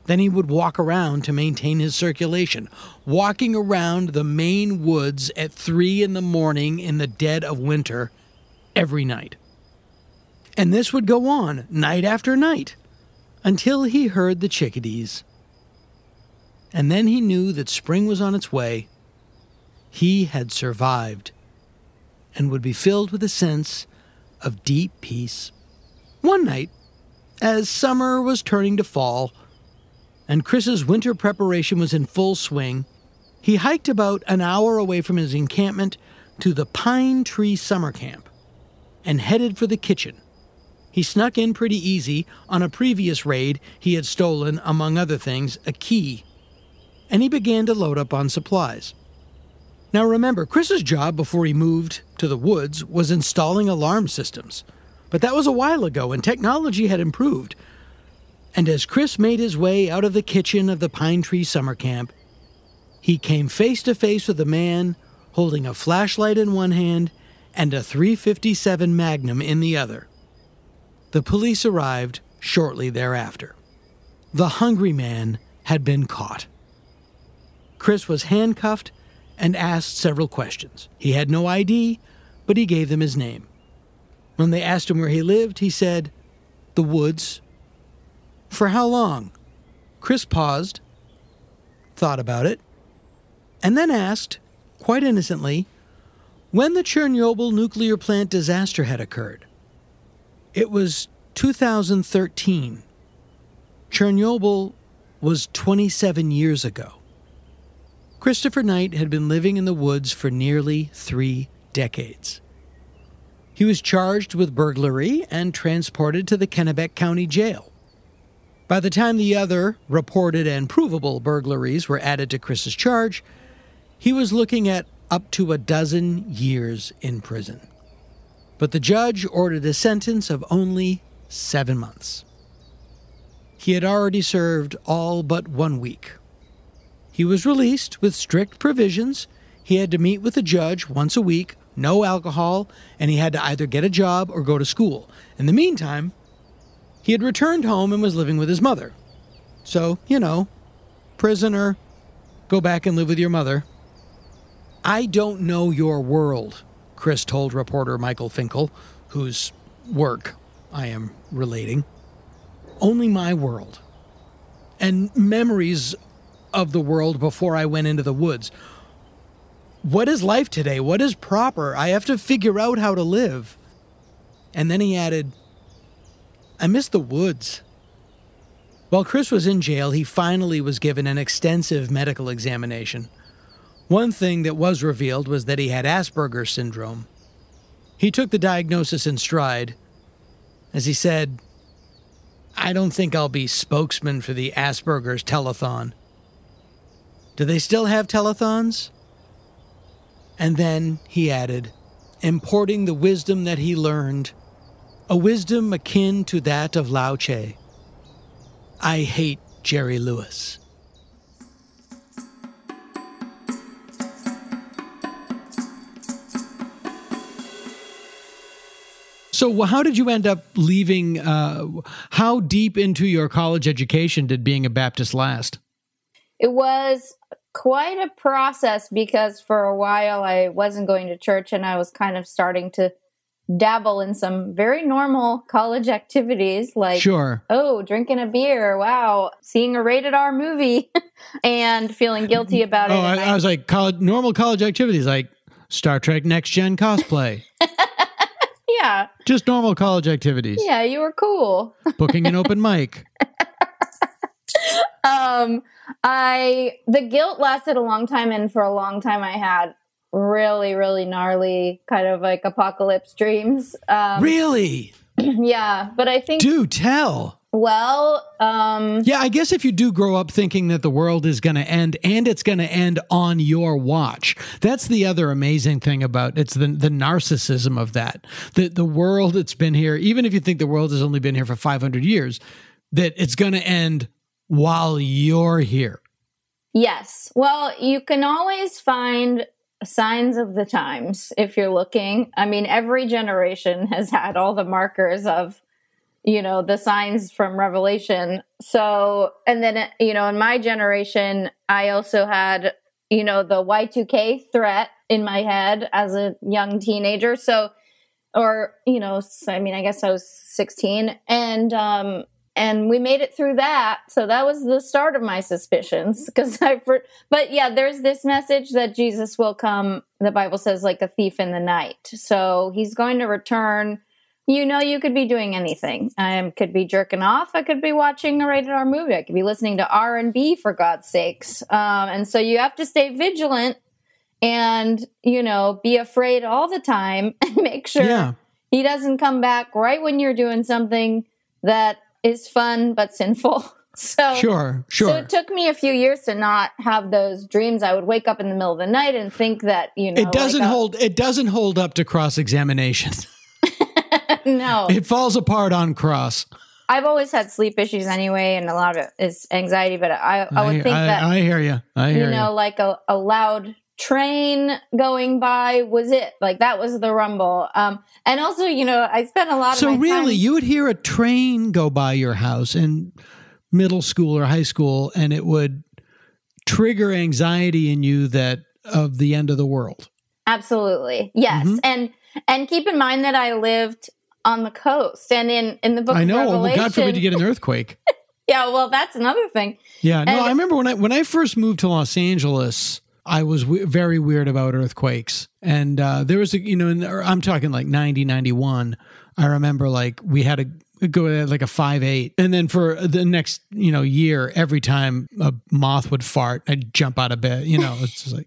Then he would walk around to maintain his circulation, walking around the Maine woods at 3 in the morning in the dead of winter every night. And this would go on night after night until he heard the chickadees. And then he knew that spring was on its way. He had survived and would be filled with a sense of deep peace. One night, as summer was turning to fall, and Chris's winter preparation was in full swing, he hiked about an hour away from his encampment to the Pine Tree Summer Camp and headed for the kitchen. He snuck in pretty easy. On a previous raid, he had stolen, among other things, a key, and he began to load up on supplies. Now remember, Chris's job before he moved to the woods was installing alarm systems. But that was a while ago and technology had improved. And as Chris made his way out of the kitchen of the Pine Tree Summer Camp, he came face to face with a man holding a flashlight in one hand and a 357 Magnum in the other. The police arrived shortly thereafter. The hungry man had been caught. Chris was handcuffed and asked several questions. He had no ID, but he gave them his name. When they asked him where he lived, he said, The woods. For how long? Chris paused, thought about it, and then asked, quite innocently, when the Chernobyl nuclear plant disaster had occurred. It was 2013. Chernobyl was 27 years ago. Christopher Knight had been living in the woods for nearly three decades. He was charged with burglary and transported to the Kennebec County Jail. By the time the other reported and provable burglaries were added to Chris's charge, he was looking at up to a dozen years in prison. But the judge ordered a sentence of only seven months. He had already served all but one week. He was released with strict provisions. He had to meet with the judge once a week, no alcohol, and he had to either get a job or go to school. In the meantime, he had returned home and was living with his mother. So, you know, prisoner, go back and live with your mother. I don't know your world, Chris told reporter Michael Finkel, whose work I am relating. Only my world. And memories of the world before I went into the woods. What is life today? What is proper? I have to figure out how to live. And then he added, I miss the woods. While Chris was in jail, he finally was given an extensive medical examination. One thing that was revealed was that he had Asperger's syndrome. He took the diagnosis in stride. As he said, I don't think I'll be spokesman for the Asperger's telethon. Do they still have telethons? And then he added, importing the wisdom that he learned, a wisdom akin to that of Lao Tse. I hate Jerry Lewis. So, how did you end up leaving? Uh, how deep into your college education did being a Baptist last? It was quite a process because for a while I wasn't going to church and I was kind of starting to dabble in some very normal college activities like Sure. oh drinking a beer wow seeing a rated r movie [LAUGHS] and feeling guilty about Oh, it and I, I was like college, normal college activities like Star Trek Next Gen cosplay, [LAUGHS] yeah just normal college activities. yeah you were cool [LAUGHS] Booking an open mic. [LAUGHS] um i the guilt lasted a long time and for a long time i had really really gnarly kind of like apocalypse dreams um Really? [CLEARS THROAT] yeah, but I think Do tell. Well, um, Yeah, I guess if you do grow up thinking that the world is going to end and it's going to end on your watch, that's the other amazing thing about it's the the narcissism of that. The the world that's been here, even if you think the world has only been here for 500 years, that it's going to end while you're here. Yes. Well, you can always find signs of the times if you're looking. I mean, every generation [LAUGHS] has had all the markers of, you know, the signs from Revelation. So, and then, you know, in my generation, I also had, you know, the Y2K threat in my head as a young teenager. So, or, you know, i mean, I guess I was 16. And, um, and we made it through that so that was the start of my suspicions because [LAUGHS] i but yeah there's this message that jesus will come the bible says like a thief in the night so he's going to return you know you could be doing anything i could be jerking off i could be watching a rated r movie i could be listening to r&b for god's sakes um, and so you have to stay vigilant and you know be afraid all the time [LAUGHS] and make sure Yeah. he doesn't come back right when you're doing something that is fun but sinful. [LAUGHS] So Sure, sure. So it took me a few years to not have those dreams. I would wake up in the middle of the night and think that you know it doesn't like, uh, hold it doesn't hold up to cross examination. [LAUGHS] [LAUGHS] no, it falls apart on cross. I've always had sleep issues anyway, and a lot of it is anxiety. But I, I would hear- think I, that I hear you. I hear you know, like a, a loud train going by was it. Like that was the rumble. Um, and also, you know, I spent a lot So of my really, time- you would hear a train go by your house in middle school or high school, and it would trigger anxiety in you that of the end of the world. Absolutely. Yes. Mhm. And and keep in mind that I lived on the coast and in in the book I know. Well. God forbid you get an earthquake. [LAUGHS] yeah, well, that's another thing. Yeah. No, And- I remember when I when I first moved to Los Angeles. I was w- very weird about earthquakes. And uh, there was a, you know, in the, I'm talking like 90, 91. I remember like we had a go at like a five eight, And then for the next, you know, year, every time a moth would fart, I'd jump out of bed. You know, it's just like,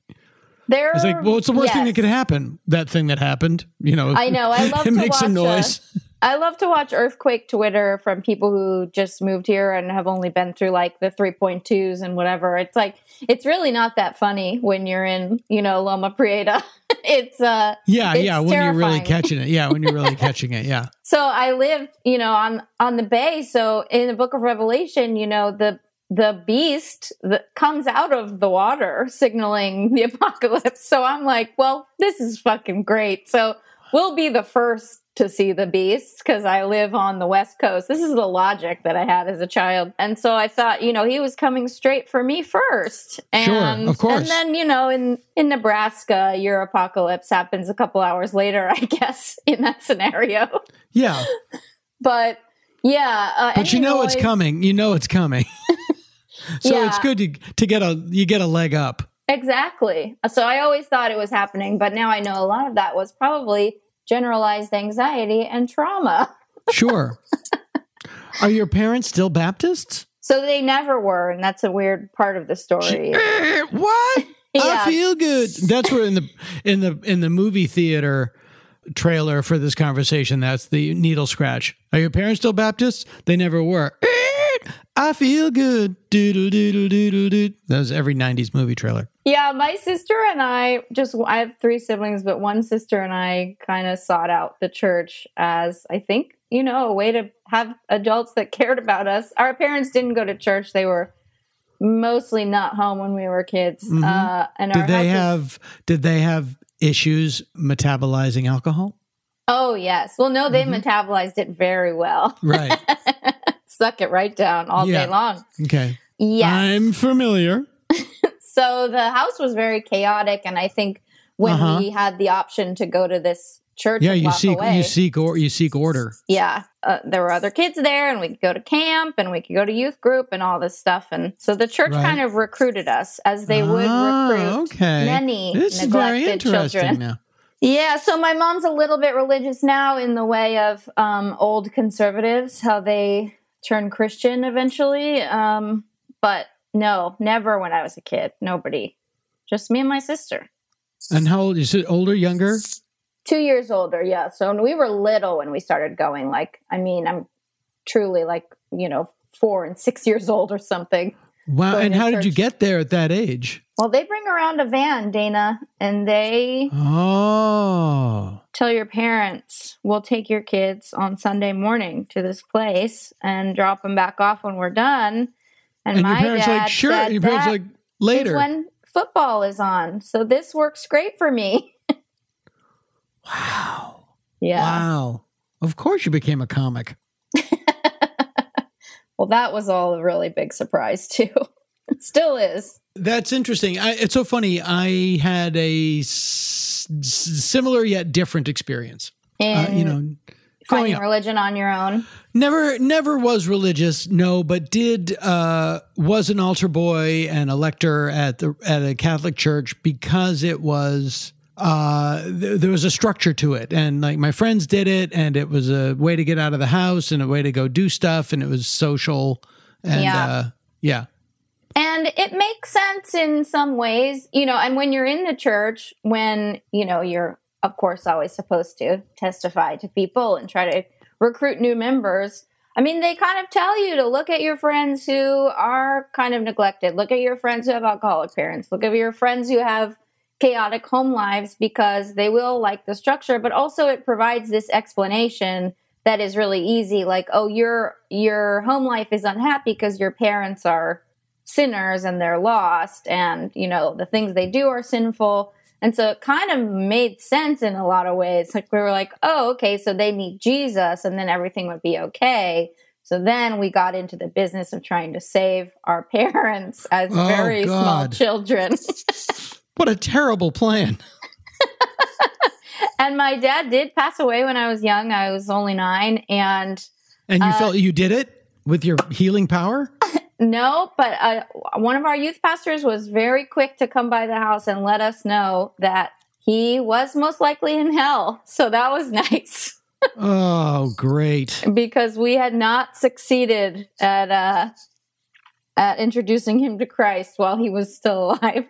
There it's like, well, it's the worst thing that could happen. That thing that happened, you know. I know. I [LAUGHS] love it to makes watch, uh, noise. I love to watch earthquake Twitter from people who just moved here and have only been through like the 3.2s and whatever. It's like it's really not that funny when you're in, you know, Loma Prieta. [LAUGHS] it's uh yeah, it's yeah. When you're really catching it. Yeah, when you're really [LAUGHS] catching it. Yeah. So I lived, you know, on on the bay. So in the book of Revelation, you know, the the beast that comes out of the water signaling [LAUGHS] the apocalypse. So I'm like, well, this is fucking great. So we'll be the first to see the beast because I live on the west coast. This is the logic that I had as a child. And so I thought, you know, he was coming straight for me first. Sure, And, of course. And then, you know, in in Nebraska, your apocalypse happens a couple hours later, [LAUGHS] I guess, in that scenario Yeah. [LAUGHS] but yeah uh, But you know it's coming. You know it's coming. So it's good to to get a you get a leg up. exactly so i always thought it was happening but now i know a lot of that was probably generalized anxiety and trauma [LAUGHS] Sure. Are your parents still Baptists? so they never were and that's a weird part of the story Eh, what? [LAUGHS] Yeah. I feel good. That's where in the in the in the movie theater trailer for this conversation, that's the needle scratch. Are your parents still Baptists? They never were. I feel good. Doodle doodle doodle doodle. That was every '90s movie trailer. yeah my sister and i just i have three siblings but one sister and i kind of sought out the church as i think you know a way to have adults that cared about us our parents didn't go to church they were mostly not home when we were kids Mhm. uh, and our Did they house have Did they have issues metabolizing alcohol? Oh yes. Well, no, they Mhm. metabolized it very well. Right. [LAUGHS] Suck it right down all Yeah. day long. Okay. Yeah. I'm familiar. [LAUGHS] so the house was very chaotic, and I think when Uh-huh. we had the option to go to this church, Yeah, you seek away, you seek or you seek order. yeah, uh, there were other kids there, and we could go to camp, and we could go to youth group, and all this stuff. And so the church Right. kind of recruited us as they would Ah, recruit okay. many This is very neglected children. now. [LAUGHS] Yeah, so my mom's a little bit religious now in the way of um, old conservatives, how they turn Christian eventually. Um, but no, never when I was a kid. Nobody. Just me and my sister. And how old is it? Older, younger? Two years older, yeah. So when we were little when we started going, like, I mean, I'm truly like, you know, four and six years old or something. Wow. And how did you get there at that age? Well, they bring around a van, Dana, and they Oh. tell your parents, we'll take your kids on Sunday morning to this place and drop them back off when we're done. And, And, my parents dad like, sure. said your parents like, later. when football is on. So this works great for me. [LAUGHS] wow. Yeah. Wow. Of course you became a comic. [LAUGHS] Well, that was all a really big surprise too. [LAUGHS] it still is. That's interesting. I, it's so funny. I had a s- similar yet different experience. Uh, you know, finding religion on your own. Never, never was religious. No, but did uh, was an altar boy and a lector at the at a Catholic church because it was uh, th- there was a structure to it, and like my friends did it, and it was a way to get out of the house and a way to go do stuff, and it was social, and Yeah. uh, yeah, And it makes sense in some ways, you know, and when you're in the church, when, you know, you're, of course, always supposed to testify to people and try to recruit new members. I mean, they kind of tell you to look at your friends who are kind of neglected. Look at your friends who have alcoholic parents. Look at your friends who have chaotic home lives because they will like the structure, but also it provides this explanation that is really easy like, oh, your your home life is unhappy because your parents are sinners and they're lost and you know the things they do are sinful. And so it kind of made sense in a lot of ways. Like we were like oh okay so they need jesus and then everything would be okay. So then we got into the business of trying to save our [LAUGHS] parents as Oh, very small children [LAUGHS] what a terrible plan. [LAUGHS] and my dad did pass away when i was young i was only nine and And you Uh, felt you did it with your healing power. [LAUGHS] No, but uh, one of our youth pastors was very quick to come by the house and let us know that he was most likely in hell. So that was [LAUGHS] nice oh, great. because we had not succeeded at uh, at introducing him to Christ while he was still alive.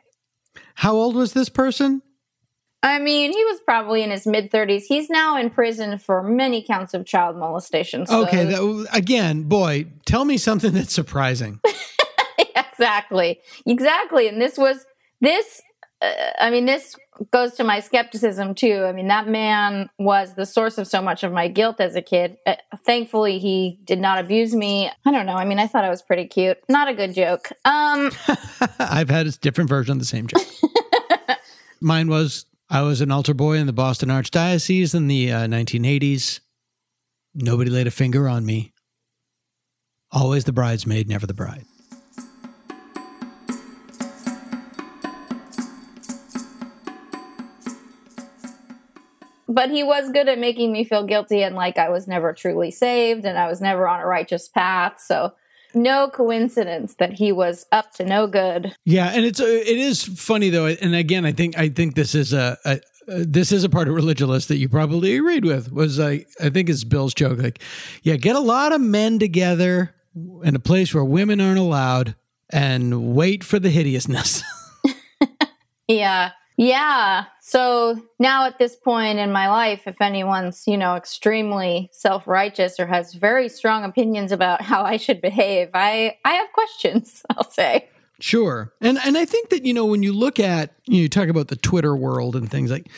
How old was this person? I mean, he was probably in his mid 30s. He's now in prison for many counts of child molestation. So Okay, that, again, boy, tell me something that's surprising. [LAUGHS] exactly exactly and this was this i mean this goes to my skepticism too i mean that man was the source of so much of my guilt as a kid uh, thankfully he did not abuse me i don't know i mean i thought i was pretty cute not a good joke um [LAUGHS] I've had a different version of the same joke. [LAUGHS] Mine was I was an altar boy in the Boston Archdiocese in the uh, 1980s. Nobody laid a finger on me. Always the bridesmaid, never the bride. But he was good at making me feel guilty and like i was never truly saved and i was never on a righteous path so no coincidence that he was up to no good Yeah, and it's uh, it is funny though, and again, I think I think this is a, a uh, this is a part of Religulous that you probably agreed with. Was like I think it's Bill's joke, like, yeah, get a lot of men together in a place where women aren't allowed, and wait for the hideousness. [LAUGHS] [LAUGHS] Yeah. Yeah. So now at this point in my life, if anyone's, you know, extremely self-righteous or has very strong opinions about [LAUGHS] how I should behave, I I have questions, [LAUGHS] I'll say. Sure. And and I think that you know when you look at you, know, you talk about the Twitter world and things like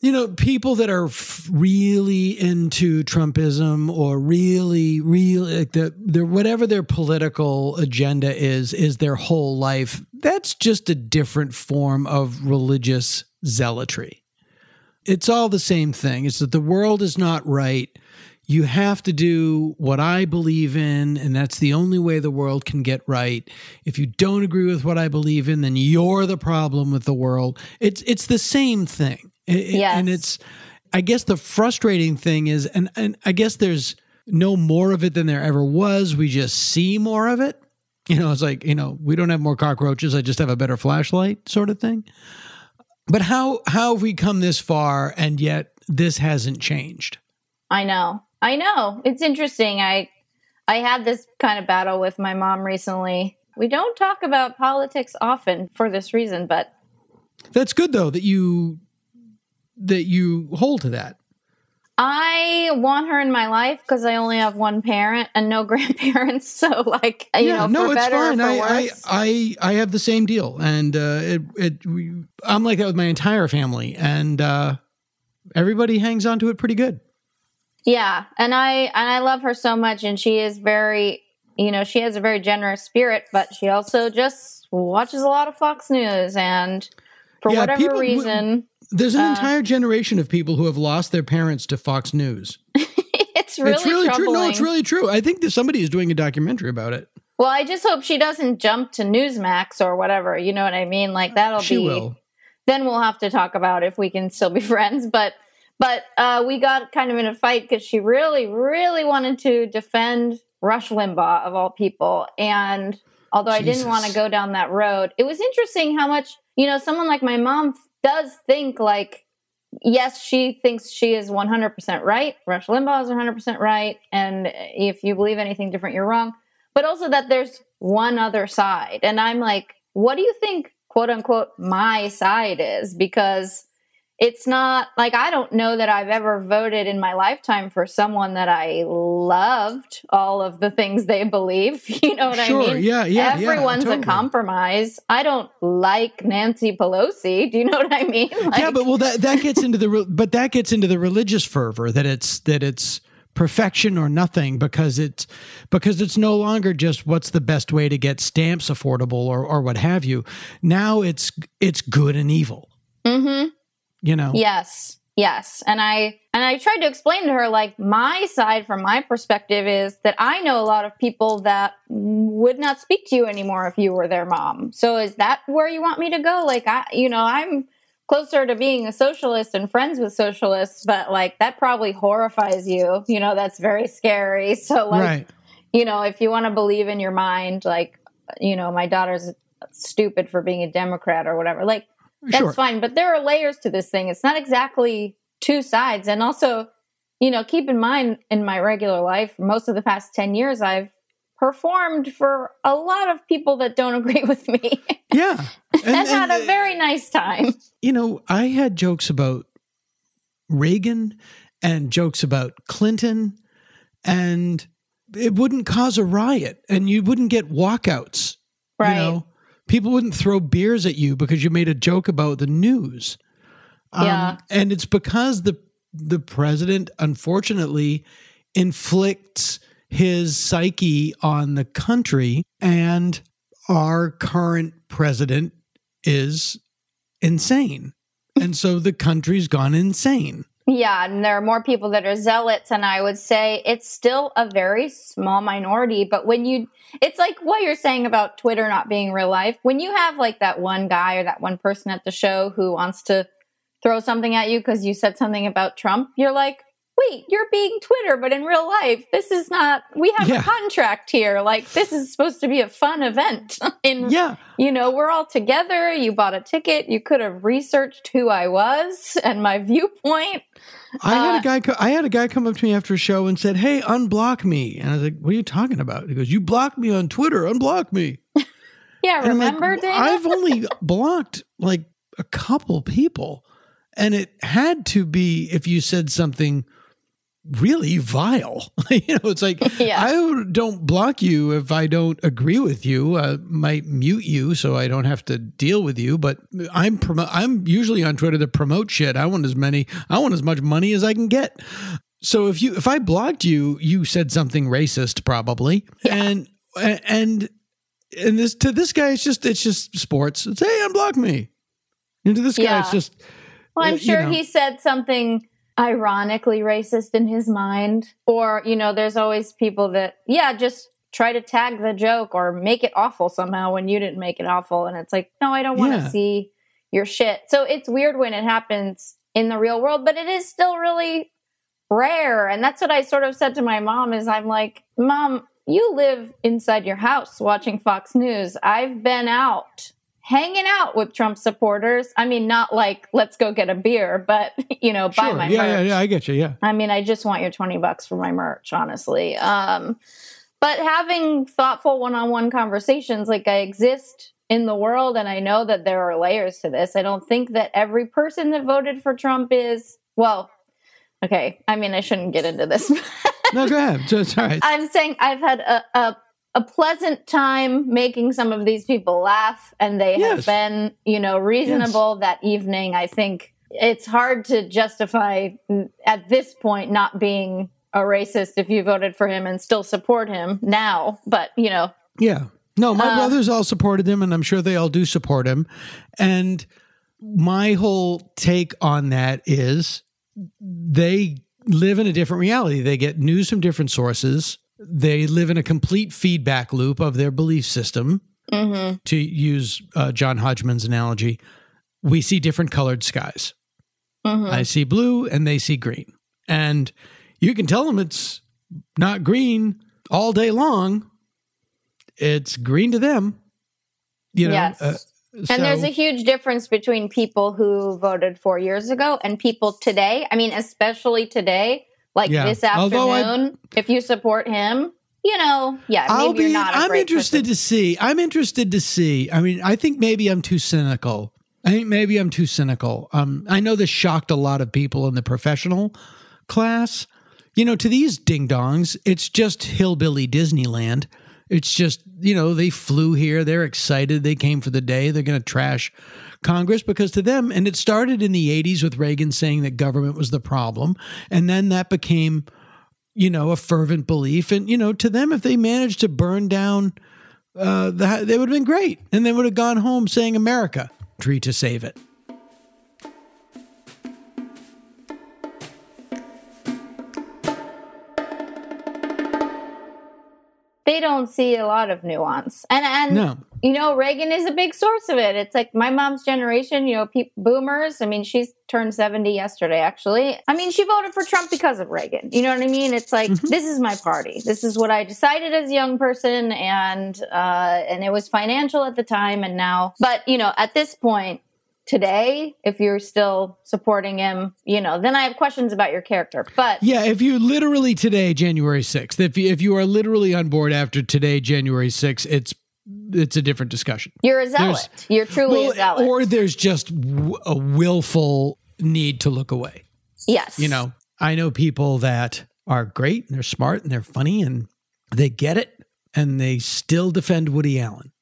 you know people that are really into Trumpism or really really like the their whatever their political agenda is is their whole life that's just a different form of religious zealotry. It's all the same thing. It's that the world is not right you have to do what I believe in, and that's the only way the world can get right. If you don't agree with what I believe in, then you're the problem with the world. It's it's the same thing, it- Yes. and it's. I guess the frustrating thing is, and and I guess there's no more of it than there ever was. We just see more of it. You know, it's like you know, we don't have more cockroaches. I just have a better flashlight, sort of thing. But how how have we come this far, and yet this hasn't changed? I know. I know. It's interesting. I I had this kind of battle with my mom recently. We don't talk about politics often for this reason, but That's good though that you that you hold to that. I want her in my life because I only have one parent and no [LAUGHS] grandparents. So, like, you know, no, for it's better or fine. for I, I. I, I have the same deal, and uh, it, it, we, I'm like that with my entire family, and uh, everybody hangs on to it pretty good. Yeah, and I and I love her so much, and she is very, you know, she has a very generous spirit, but she also just watches a lot of Fox News, and for Yeah, whatever people- reason, There's an Uh, entire generation of people who have lost their parents to Fox News. [LAUGHS] it's really, it's really true. No, it's really true. I think that somebody is doing a documentary about it. well, I just hope she doesn't jump to Newsmax or whatever. You know what I mean? Like that'll She be. will. Then we'll have to talk about if we can still be [LAUGHS] friends, but. But uh, we got kind of in a fight because she really, really wanted to defend Rush Limbaugh of all people, and although I didn't want to go down that road. It was interesting how much, you know, someone like my mom does think like, yes, she thinks she is 100% right. Rush Limbaugh is 100% right. And if you believe anything different, you're wrong. But also that there's one other side. And I'm like, what do you think, quote unquote, my side is? Because it's not like I don't know that I've ever voted in my lifetime for someone that I loved all of the things they believe. [LAUGHS] You know what Sure, I mean? yeah, yeah, yeah, Everyone's totally. a compromise. I don't like Nancy Pelosi. [LAUGHS] Do you know what I mean? Like, yeah, but well, that that [LAUGHS] gets into the but that gets into the religious fervor that it's that it's perfection or nothing because it's because it's no longer just what's the best way to get stamps affordable or or what have you. Now it's it's good and evil. Mhm. You know. Yes. Yes. And I and I tried to explain to her like my side from my perspective is that I know a lot of people that would not speak to you anymore if you were their mom. So is that where you want me to go? Like I you know, I'm closer to being a socialist and friends with socialists, but like that probably horrifies you. You know, that's very scary. [LAUGHS] So like right. you know, if you want to believe in your mind, like, you know, my daughter's stupid for being a Democrat or whatever, like, that's Sure. fine. But there are layers to this thing. It's not exactly two sides. And also, you know, keep in mind in my regular life, most of the past 10 years, I've performed for a lot of people that don't [LAUGHS] agree with me Yeah. [LAUGHS] and, And- had and, a very nice time. you know, I had jokes about Reagan and jokes about Clinton, and it wouldn't cause a riot, and you wouldn't get walkouts. Right. You know, people wouldn't throw beers at you because you made a joke about the news. Um, Yeah. and it's because the the president, unfortunately, inflicts his psyche on the country, and our current president is insane. And so the country's gone insane. Yeah, and there are more people that are zealots, and I would say it's still a very small minority. But when you, it's like what you're saying about Twitter not being real life. When you have like that one guy or that one person at the show who wants to throw something at you because you said something about Trump, you're like, wait, you're being Twitter, but in real life, this is not, we have Yeah. a contract here. Like, this is supposed to be a fun event. [LAUGHS] in, Yeah. you know, we're all together. You bought a ticket. You could have researched who I was and my viewpoint. I had Uh, a guy. Co- I had a guy come up to me after a show and said, "Hey, unblock me." And I was like, "What are you talking about?" He goes, "You blocked me on Twitter. Unblock me." [LAUGHS] Yeah, And I'm like, remember, I've only [LAUGHS] blocked like a couple people, and it had to be if you said something really vile. [LAUGHS] you know, it's like [LAUGHS] Yeah. I don't block you if I don't agree with you. I might mute you so I don't have to deal with you. But I'm promo- I'm usually on Twitter to promote shit. I want as many. I want as much money as I can get. So if you if I blocked you, you said something racist probably, and and and this to this guy, it's just it's just sports. It's hey, unblock me. And to this guy, Yeah. it's just well, I'm sure know. he said something ironically racist in his mind. Or, you know, there's always people that, yeah, just try to tag the joke or make it awful somehow when you didn't make it awful. And it's like, no, I don't want to Yeah. see your shit. So it's weird when it happens in the real world, but it is still really rare. And that's what I sort of said to my mom is I'm like, Mom, you live inside your house watching Fox News. I've been out hanging out with Trump supporters. I mean, not like let's go get a beer, but [LAUGHS] you know, buy sure. my Yeah, merch. yeah, yeah. I get you. Yeah. I mean, I just want your 20 bucks for my merch, honestly. Um, but having thoughtful one on one conversations, like I exist in the world, and I know that there are layers to this. I don't think that every person that voted for Trump is, well, okay. I mean, I shouldn't get into this. [LAUGHS] No, go ahead. It's all right. I'm saying I've had a, a, a pleasant time making some of these people laugh, and they Yes. have been, you know, reasonable that evening. I think it's hard to justify at this point not being a racist if you voted for him and still support him now. But you know, Yeah. No, my Uh, brothers all supported him, and I'm sure they all do support him. And my whole take on that is they live in a different reality. They get news from different sources. They live in a complete feedback loop of their belief system. mhm. To use uh, John Hodgman's analogy, we see different colored skies. Mhm. I see blue and they see green. And you can tell them it's not green all day long. It's green to them. You know, Yes. uh, And there's a huge difference between people who voted four years ago and people today. I mean, especially today, like Yeah. this Although I- afternoon, if you support him, you know, yeah, maybe I'll be. you're not a I'm interested person. to see. I'm interested to see. I mean, I think maybe I'm too cynical. I think maybe I'm too cynical. Um, I know this shocked a lot of people in the professional class. You know, to these ding dongs, it's just hillbilly Disneyland. It's just, you know, they flew here. They're excited. They came for the day. They're going to trash Congress because to them, and it started in the 80s with Reagan saying that government was the problem. And then that became you know, a fervent belief. And, you know, to them, if they managed to burn down uh, the, they would have been great. And they would have gone home saying America, tree to save it. They don't see a lot of nuance. And and No. you know, Reagan is a big source of it. It's like my mom's generation, you know, peop boomers. I mean, she's turned 70 yesterday actually. I mean, she voted for Trump because of Reagan. You know what I mean? It's like this is my party. This is what I decided as a young person and uh and it was financial at the time and now but you know, at this point today, if you're still supporting him, you know, then I have questions about your character. But Yeah, if you literally today, January 6th, if you, if you are literally on board after today, January 6th, it's it's a different discussion. you're a zealot. You're truly a zealot. or there's just w- a willful need to look away. yes. You know, I know people that are great and they're smart and they're funny and they get it and they still defend Woody Allen.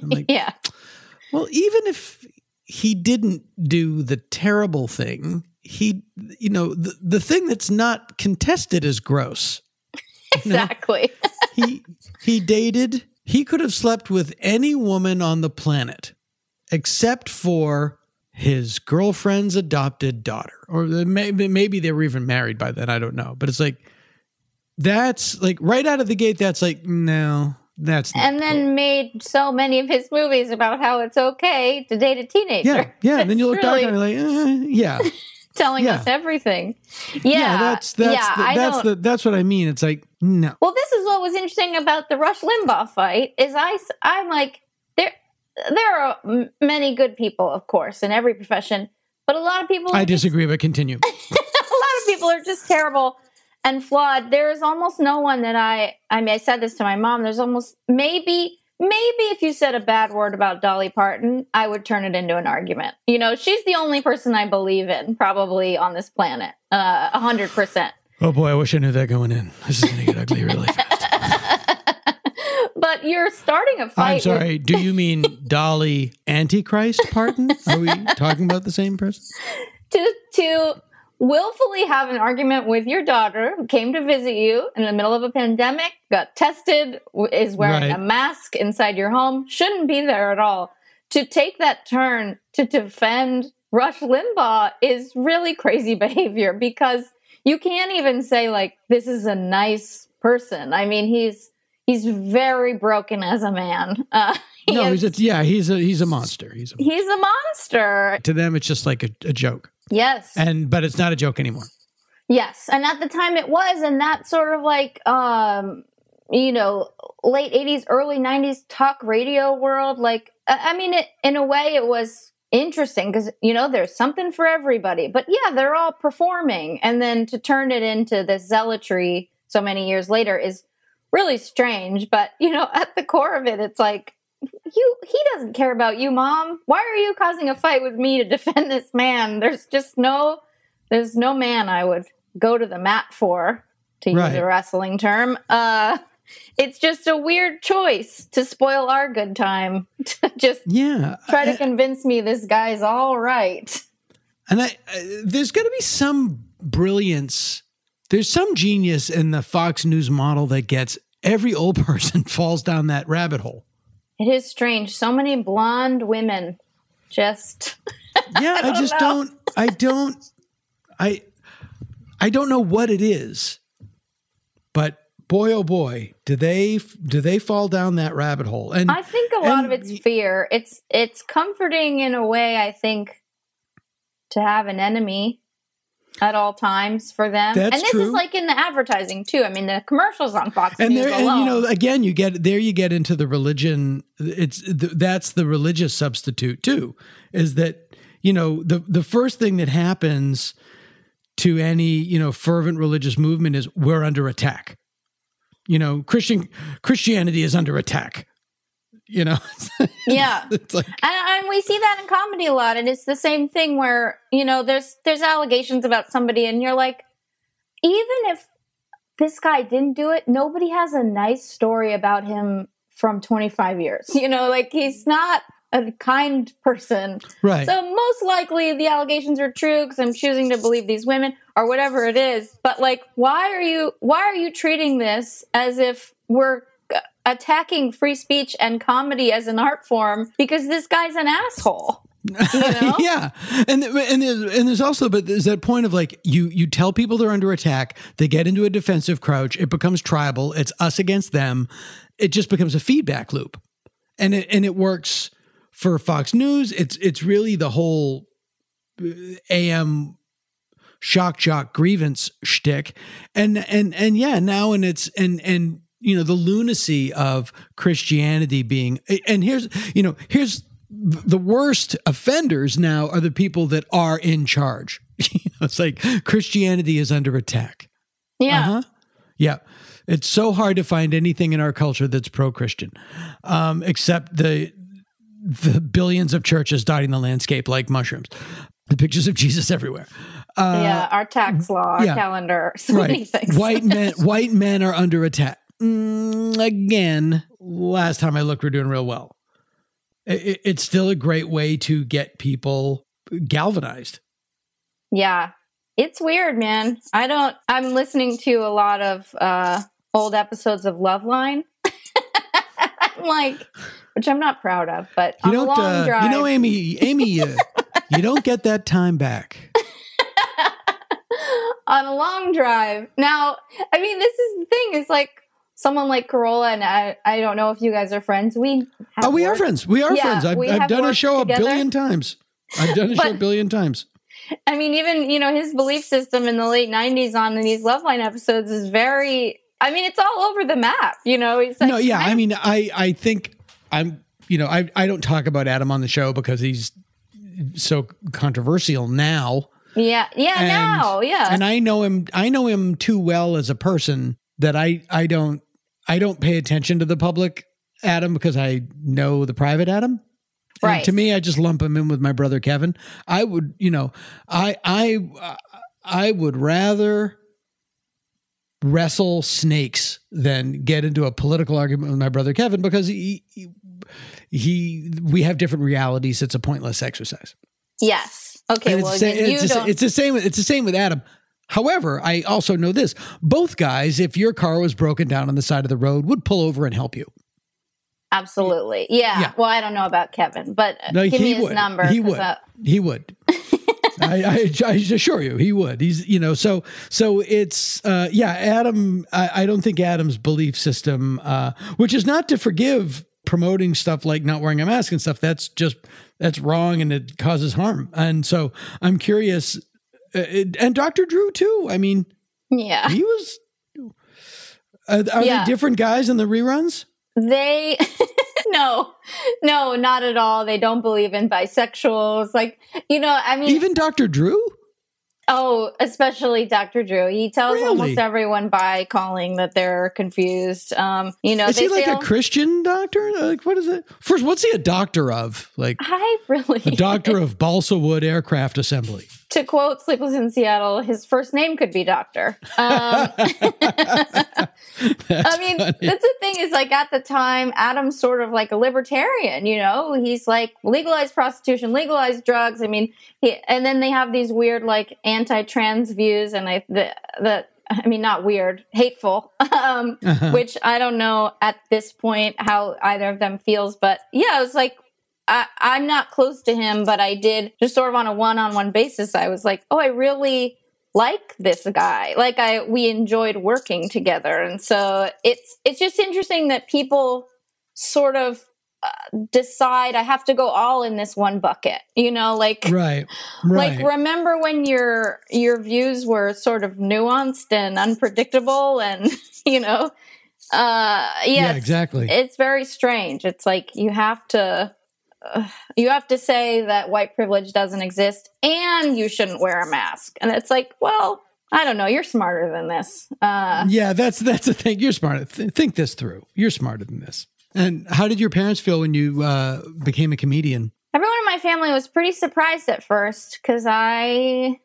I'm [LAUGHS] like, Yeah. well, even if he didn't do the terrible thing, he, you know, the, the thing that's not contested is gross. [LAUGHS] Exactly. [LAUGHS] He he dated. He could have slept with any woman on the planet, except for his girlfriend's adopted daughter, or uh, maybe maybe they were even married by then. I don't know, but it's like that's like right out of the gate. That's like no, that's and then made so many of his movies about how it's okay to date a teenager. yeah, yeah. And then you look really back and you're like, eh, yeah, [LAUGHS] telling yeah. us everything. Yeah, That's that's yeah, the, that's the that's what I mean. It's like no, well, this is what was interesting about the Rush Limbaugh fight. Is I I'm like there there are many good people, of course, in every profession, but a lot of people. I are just- disagree. But continue. [LAUGHS] a lot of people are just terrible and flawed. There is almost no one that I I mean I said this to my mom. There's almost maybe maybe if you said a bad word about Dolly Parton, I would turn it into an argument. You know, she's the only person I believe in probably on this planet. Uh, A hundred percent. Oh boy, I wish I knew that going in. This is gonna get ugly really fast. [LAUGHS] But you're starting a fight. I'm with- sorry. Do you [LAUGHS] mean Dolly Antichrist Parton? Are we talking about the same person? to to willfully have an argument with your daughter who came to visit you in the middle of a pandemic, got tested, is wearing Right. a mask inside your home, shouldn't be there at all. To take that turn to defend Rush Limbaugh is really crazy [LAUGHS] behavior because you can't even say like this is a nice person. I mean, he's he's very broken as a man. [LAUGHS] Uh, he No, is- he's a, yeah, he's a he's a monster. He's a, he's a monster. to them, it's just like a, a joke, Yes. and but it's not a joke anymore. Yes, and at the time it was, and that sort of like um, you know, late '80s, early '90s talk radio world. Like, I mean, it in a way it was interesting because you know there's something for everybody. But yeah, they're all performing, and then to turn it into this zealotry so many years later is really strange. But you know, [LAUGHS] at the core of it, it's like you he doesn't care about you, mom. Why are you causing a fight with me to defend [LAUGHS] this man? There's just no there's no man I would go to the mat for, to use Right. a wrestling term. Uh it's just a weird choice to spoil our good time. [LAUGHS] To just Yeah. try to convince me this guy's all right. And I, I there's got to be some brilliance. There's some genius in the Fox News model that gets every old [LAUGHS] person falls down that rabbit hole. It is strange. So many blonde women just [LAUGHS] Yeah, I, just know. don't. I don't. I I don't know what it is, but boy, oh boy, do they do they fall down that rabbit hole? And I think a lot and- of it's fear. It's it's comforting in a way. I think to have an enemy at all times for them, That's and this true. is like in the advertising too. I mean, the commercials on Fox and News there and you know again you get there you get into the religion it's th- that's the religious substitute too is that you know the the first thing that happens to any you know fervent religious movement is we're under attack you know christian christianity is under attack you know [LAUGHS] yeah, [LAUGHS] it's like and, and we see that in comedy a lot, and it's the same thing where you know there's there's allegations about somebody, and you're like, even if this guy didn't do it, nobody has a nice story about him from 25 years. [LAUGHS] You know, like he's not a kind person. right So most likely the allegations are true because I'm choosing to believe these women or whatever it is. But like, why are you why are you treating this as if we're attacking free speech and comedy as an art form because this guy's an asshole? You [LAUGHS] know? yeah, and and there's, and there's also but there's that point of like you you tell people they're under attack, they get into a defensive crouch, it becomes tribal, it's us against them, it just becomes a feedback loop, and it and it works for Fox News. It's it's really the whole uh, AM shock jock grievance shtick, and and and yeah, now and it's and and you know the lunacy of Christianity being and here's you know here's the worst offenders now are the people that are in charge. [LAUGHS] It's like Christianity is under attack. Yeah. Uh-huh. Yeah. It's so hard to find anything in our culture that's pro-Christian, um, except the the billions of churches dotting the landscape like mushrooms. The pictures of Jesus everywhere. Uh, yeah, our tax law, our yeah. calendar, [LAUGHS] so many right. things. White men, white men are under attack. Mm, again, last time I looked, we're doing real well. I- I- it's still a great way to get people galvanized. Yeah. It's weird, man. I don't I'm listening to a lot of uh old episodes of Loveline. I'm [LAUGHS] like which I'm not proud of, but You don't, long uh, drive. you know, Amy, Amy, uh, [LAUGHS] you don't get that time back. [LAUGHS] on a long drive. Now, I mean, this is the thing. Is like someone like Carolla, and I, I don't know if you guys are friends. We have Oh, we are friends. We are Yeah, friends. I've, I've done a show together. a billion times. I've done a show a [LAUGHS] billion times. I mean, even you know his belief system in the late '90s on these Loveline episodes is very. I mean, it's all over the map. You know, he's like, no, yeah. I I'm- mean, I, I think I'm, you know, I, I don't talk about Adam on the show because he's so controversial now. yeah, yeah. And- now, yeah, and I know him I know him too well as a person that I I don't I don't pay attention to the public Adam because I know the private Adam. And Right. to me, I just lump him in with my brother Kevin. I would, you know, I I I would rather wrestle snakes than get into a political argument with my brother Kevin because he, he, he we have different realities. It's a pointless exercise. yes. Okay, And well, it's, the, you it's, the, it's the same. It's the same with Adam. However, I also know this: both guys, if your car was broken down on the side of the road, would pull over and help you. Absolutely. Yeah. Yeah. Well, I don't know about Kevin, but Like give me his would. number. He would. uh, he would. [LAUGHS] I, I, I assure you, he would. He's, you know, so so it's, uh, yeah. Adam, I, I don't think Adam's belief system, uh, which is not to forgive promoting stuff like not wearing a mask and stuff. That's just that's wrong and it causes harm. And so I'm curious, and Dr. Drew too. I mean, yeah. he was. Are, are Yeah. there different guys in the reruns? They [LAUGHS] no, no, not at all. They don't believe in bisexuals. Like you know, I mean, Even Dr. Drew? Oh, especially Dr. Drew. He tells Really? almost everyone by calling that they're confused. Um, you know, Is they he like a Christian doctor? Like, what is it? First, what's he a doctor of? Like, I really a doctor [LAUGHS] of balsa wood aircraft assembly. To quote Sleepless in Seattle, his first name could be Doctor. Um, [LAUGHS] I mean, funny. that's the thing is like at the time, Adam's sort of like a libertarian, you know? He's like legalize prostitution, legalize drugs. I mean, he, and then they have these weird like anti-trans views and I the the I mean not weird, hateful. [LAUGHS] Um Uh-huh. which I don't know at this point how either of them feels, but yeah, it was like I, I'm not close to him, but I did just sort of on a one-on-one basis. I was like, oh, I really like this guy. Like I, we enjoyed working together, and so it's it's just interesting that people sort of uh, decide I have to go all in this one bucket. You know, like right, right. like remember when your your views were sort of nuanced and unpredictable, and [LAUGHS] you know, uh, yeah, yeah, it's- exactly. it's very strange. It's like you have to uh, you have to say that white privilege doesn't exist and you shouldn't wear a mask. And it's like, well, I don't know, you're smarter than this. Uh yeah, that's that's the thing. You're smarter. Th- think this through. You're smarter than this. And how did your parents feel when you uh, became a comedian? everyone in my family was pretty surprised at first cuz I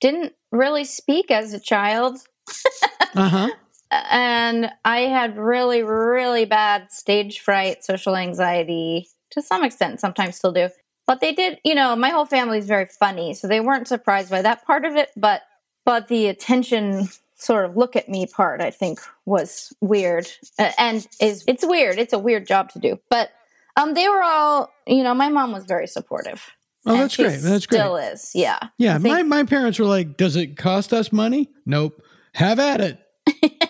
didn't really speak as a child [LAUGHS] Uh huh. and I had really really bad stage fright, social anxiety to some extent, sometimes still do. But they did, you know, my whole family is very funny, so they weren't surprised by that part of it, but but the attention sort of look at me part I think was weird. Uh, and is it's weird. It's a weird job to do. But um they were all, you know, my mom was very supportive. Oh, And that's great. That's great. Still is. Yeah. Yeah, think- my, my parents were like, "Does it cost us money?" Nope. Have at it. [LAUGHS]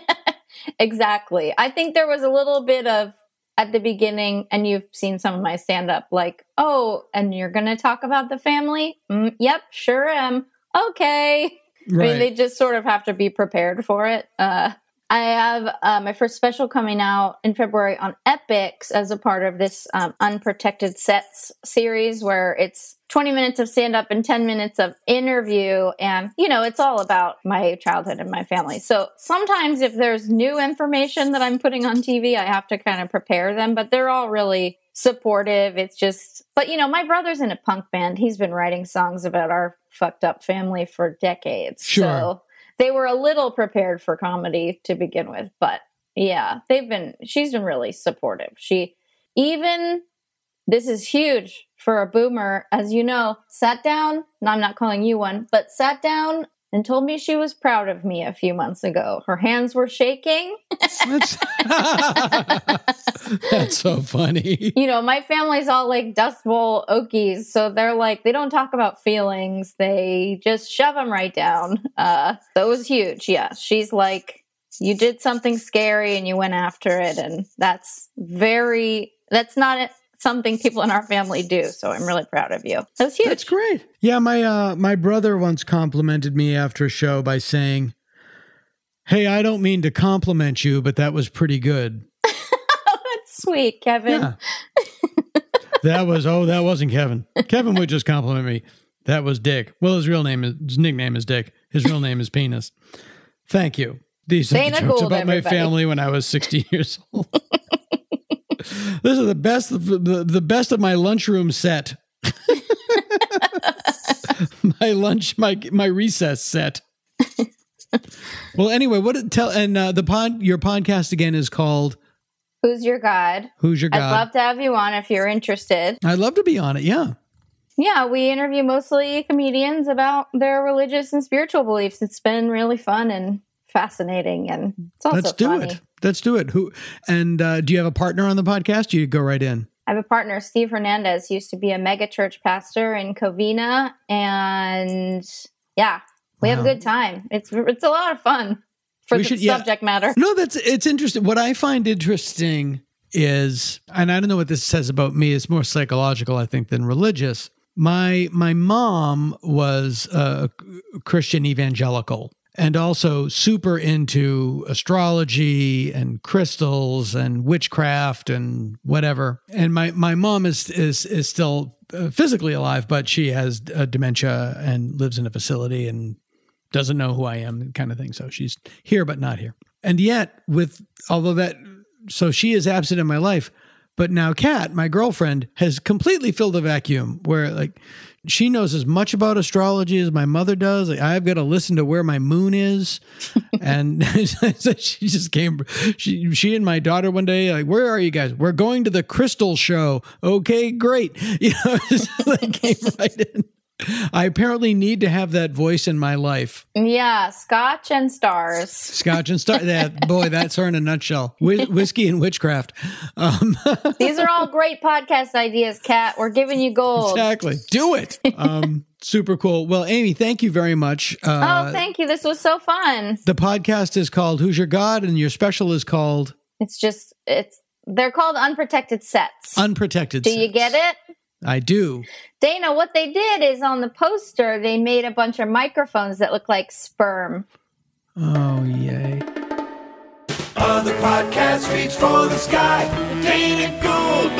Exactly. I think there was a little bit of at the beginning, and you've seen some of my stand up, like, oh, and you're going to talk about the family? Mm, yep, sure am. Okay. I mean, they just sort of have to be prepared for it. Uh, I have uh, my first special coming out in February on Epix as a part of this um, Unprotected Sets series where it's 20 minutes of stand up and 10 minutes of interview. And, you know, it's all about my childhood and my family. So sometimes if there's new information that I'm putting on TV, I have to kind of prepare them, but they're all really supportive. It's just, but, you know, my brother's in a punk band. He's been writing songs about our fucked up family for decades. Sure. So they were a little prepared for comedy to begin with, but yeah, they've been she's been really supportive. She even this is huge for a boomer, as you know, sat down, and I'm not calling you one, but sat down and told me she was proud of me a few months ago. Her hands were shaking. That's, [LAUGHS] that's so funny. You know, my family's all like Dust Bowl Okies, so they're like they don't talk about feelings; they just shove them right down. Uh, that was huge. Yeah, she's like, you did something scary and you went after it, and that's very. That's not something people in our family do. So I'm really proud of you. That was huge. That's great. Yeah, my uh my brother once complimented me after a show by saying, "Hey, I don't mean to compliment you, but that was pretty good." [LAUGHS] That's sweet, Kevin. Yeah. that was oh, that wasn't Kevin. Kevin would just compliment me. That was Dick. Well, his real name is his nickname is Dick. His real name is Penis. Thank you. These are the jokes about my family when I was 60 [LAUGHS] years old. This is the best the, the best of my lunchroom set. [LAUGHS] my lunch my my recess set. [LAUGHS] well, anyway, what tell and uh, the pod your podcast again is called Who's your God? Who's Your God? I'd love to have you on if you're interested. I'd love to be on it. Yeah. Yeah, we interview mostly comedians about their religious and spiritual beliefs. It's been really fun and fascinating, and it's also Let's do funny. it. Let's do it. Who and uh, do you have a partner on the podcast? You go right in. I have a partner, Steve Hernandez, used to be a mega church pastor in Covina, and yeah, we have a good time. It's it's a lot of fun for We the should- yeah. subject matter. No, that's it's interesting. What I find interesting is, and I don't know what this says about me. It's more psychological, I think, than religious. My my mom was a Christian evangelical and also super into astrology and crystals and witchcraft and whatever. And my my mom is is is still uh, physically alive, but she has dementia and lives in a facility and doesn't know who I am, kind of thing. So she's here but not here. And yet, with although that, so she is absent in my life. But now, Kat, my girlfriend, has completely filled the vacuum where, like, she knows as much about astrology as my mother does. Like, I've got to listen to where my moon is, [LAUGHS] and [LAUGHS] so she just came. She, she and my daughter one day, like, where are you guys? We're going to the Crystal Show. Okay, great. [LAUGHS] You know, just, like, came right in. I apparently need to have that voice in my life. Yeah, scotch and stars. Scotch and star. That boy, that's her in a nutshell. Whi- whiskey and witchcraft. Um, [LAUGHS] These are all great podcast ideas, Kat. We're giving you gold. exactly. Do it. Um, super cool. Well, Amy, thank you very much. Uh, oh, thank you. This was so fun. the podcast is called "Who's Your God," and your special is called It's just it's they're called unprotected sets. "Unprotected." Sets. Do you get it? I do. Dana, what they did is on the poster, they made a bunch of microphones that look like sperm. Oh yay! Other podcasts reach for the sky. Dana Gould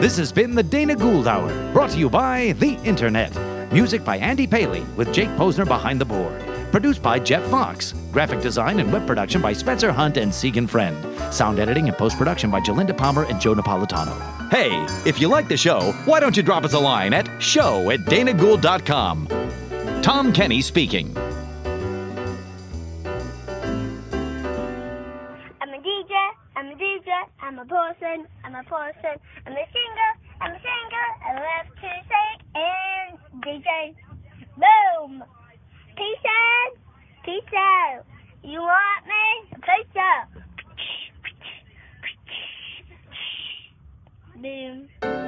This has been the Dana Gould Hour, brought to you by the Internet. Music by Andy Paley, with Jake Posner behind the board. Produced by Jeff Fox. Graphic design and web production by Spencer Hunt and Segan Friend. Sound editing and post production by Jalinda Palmer and Joe Napolitano. Hey, if you like the show, why don't you drop us a line at show at danagould.com. Tom Kenny speaking. I'm a DJ, I'm a person, I'm a person, I'm a singer, I'm a singer, I love to sing and DJ. Boom! Peace out, peace out. You want me? Peace out. Boom.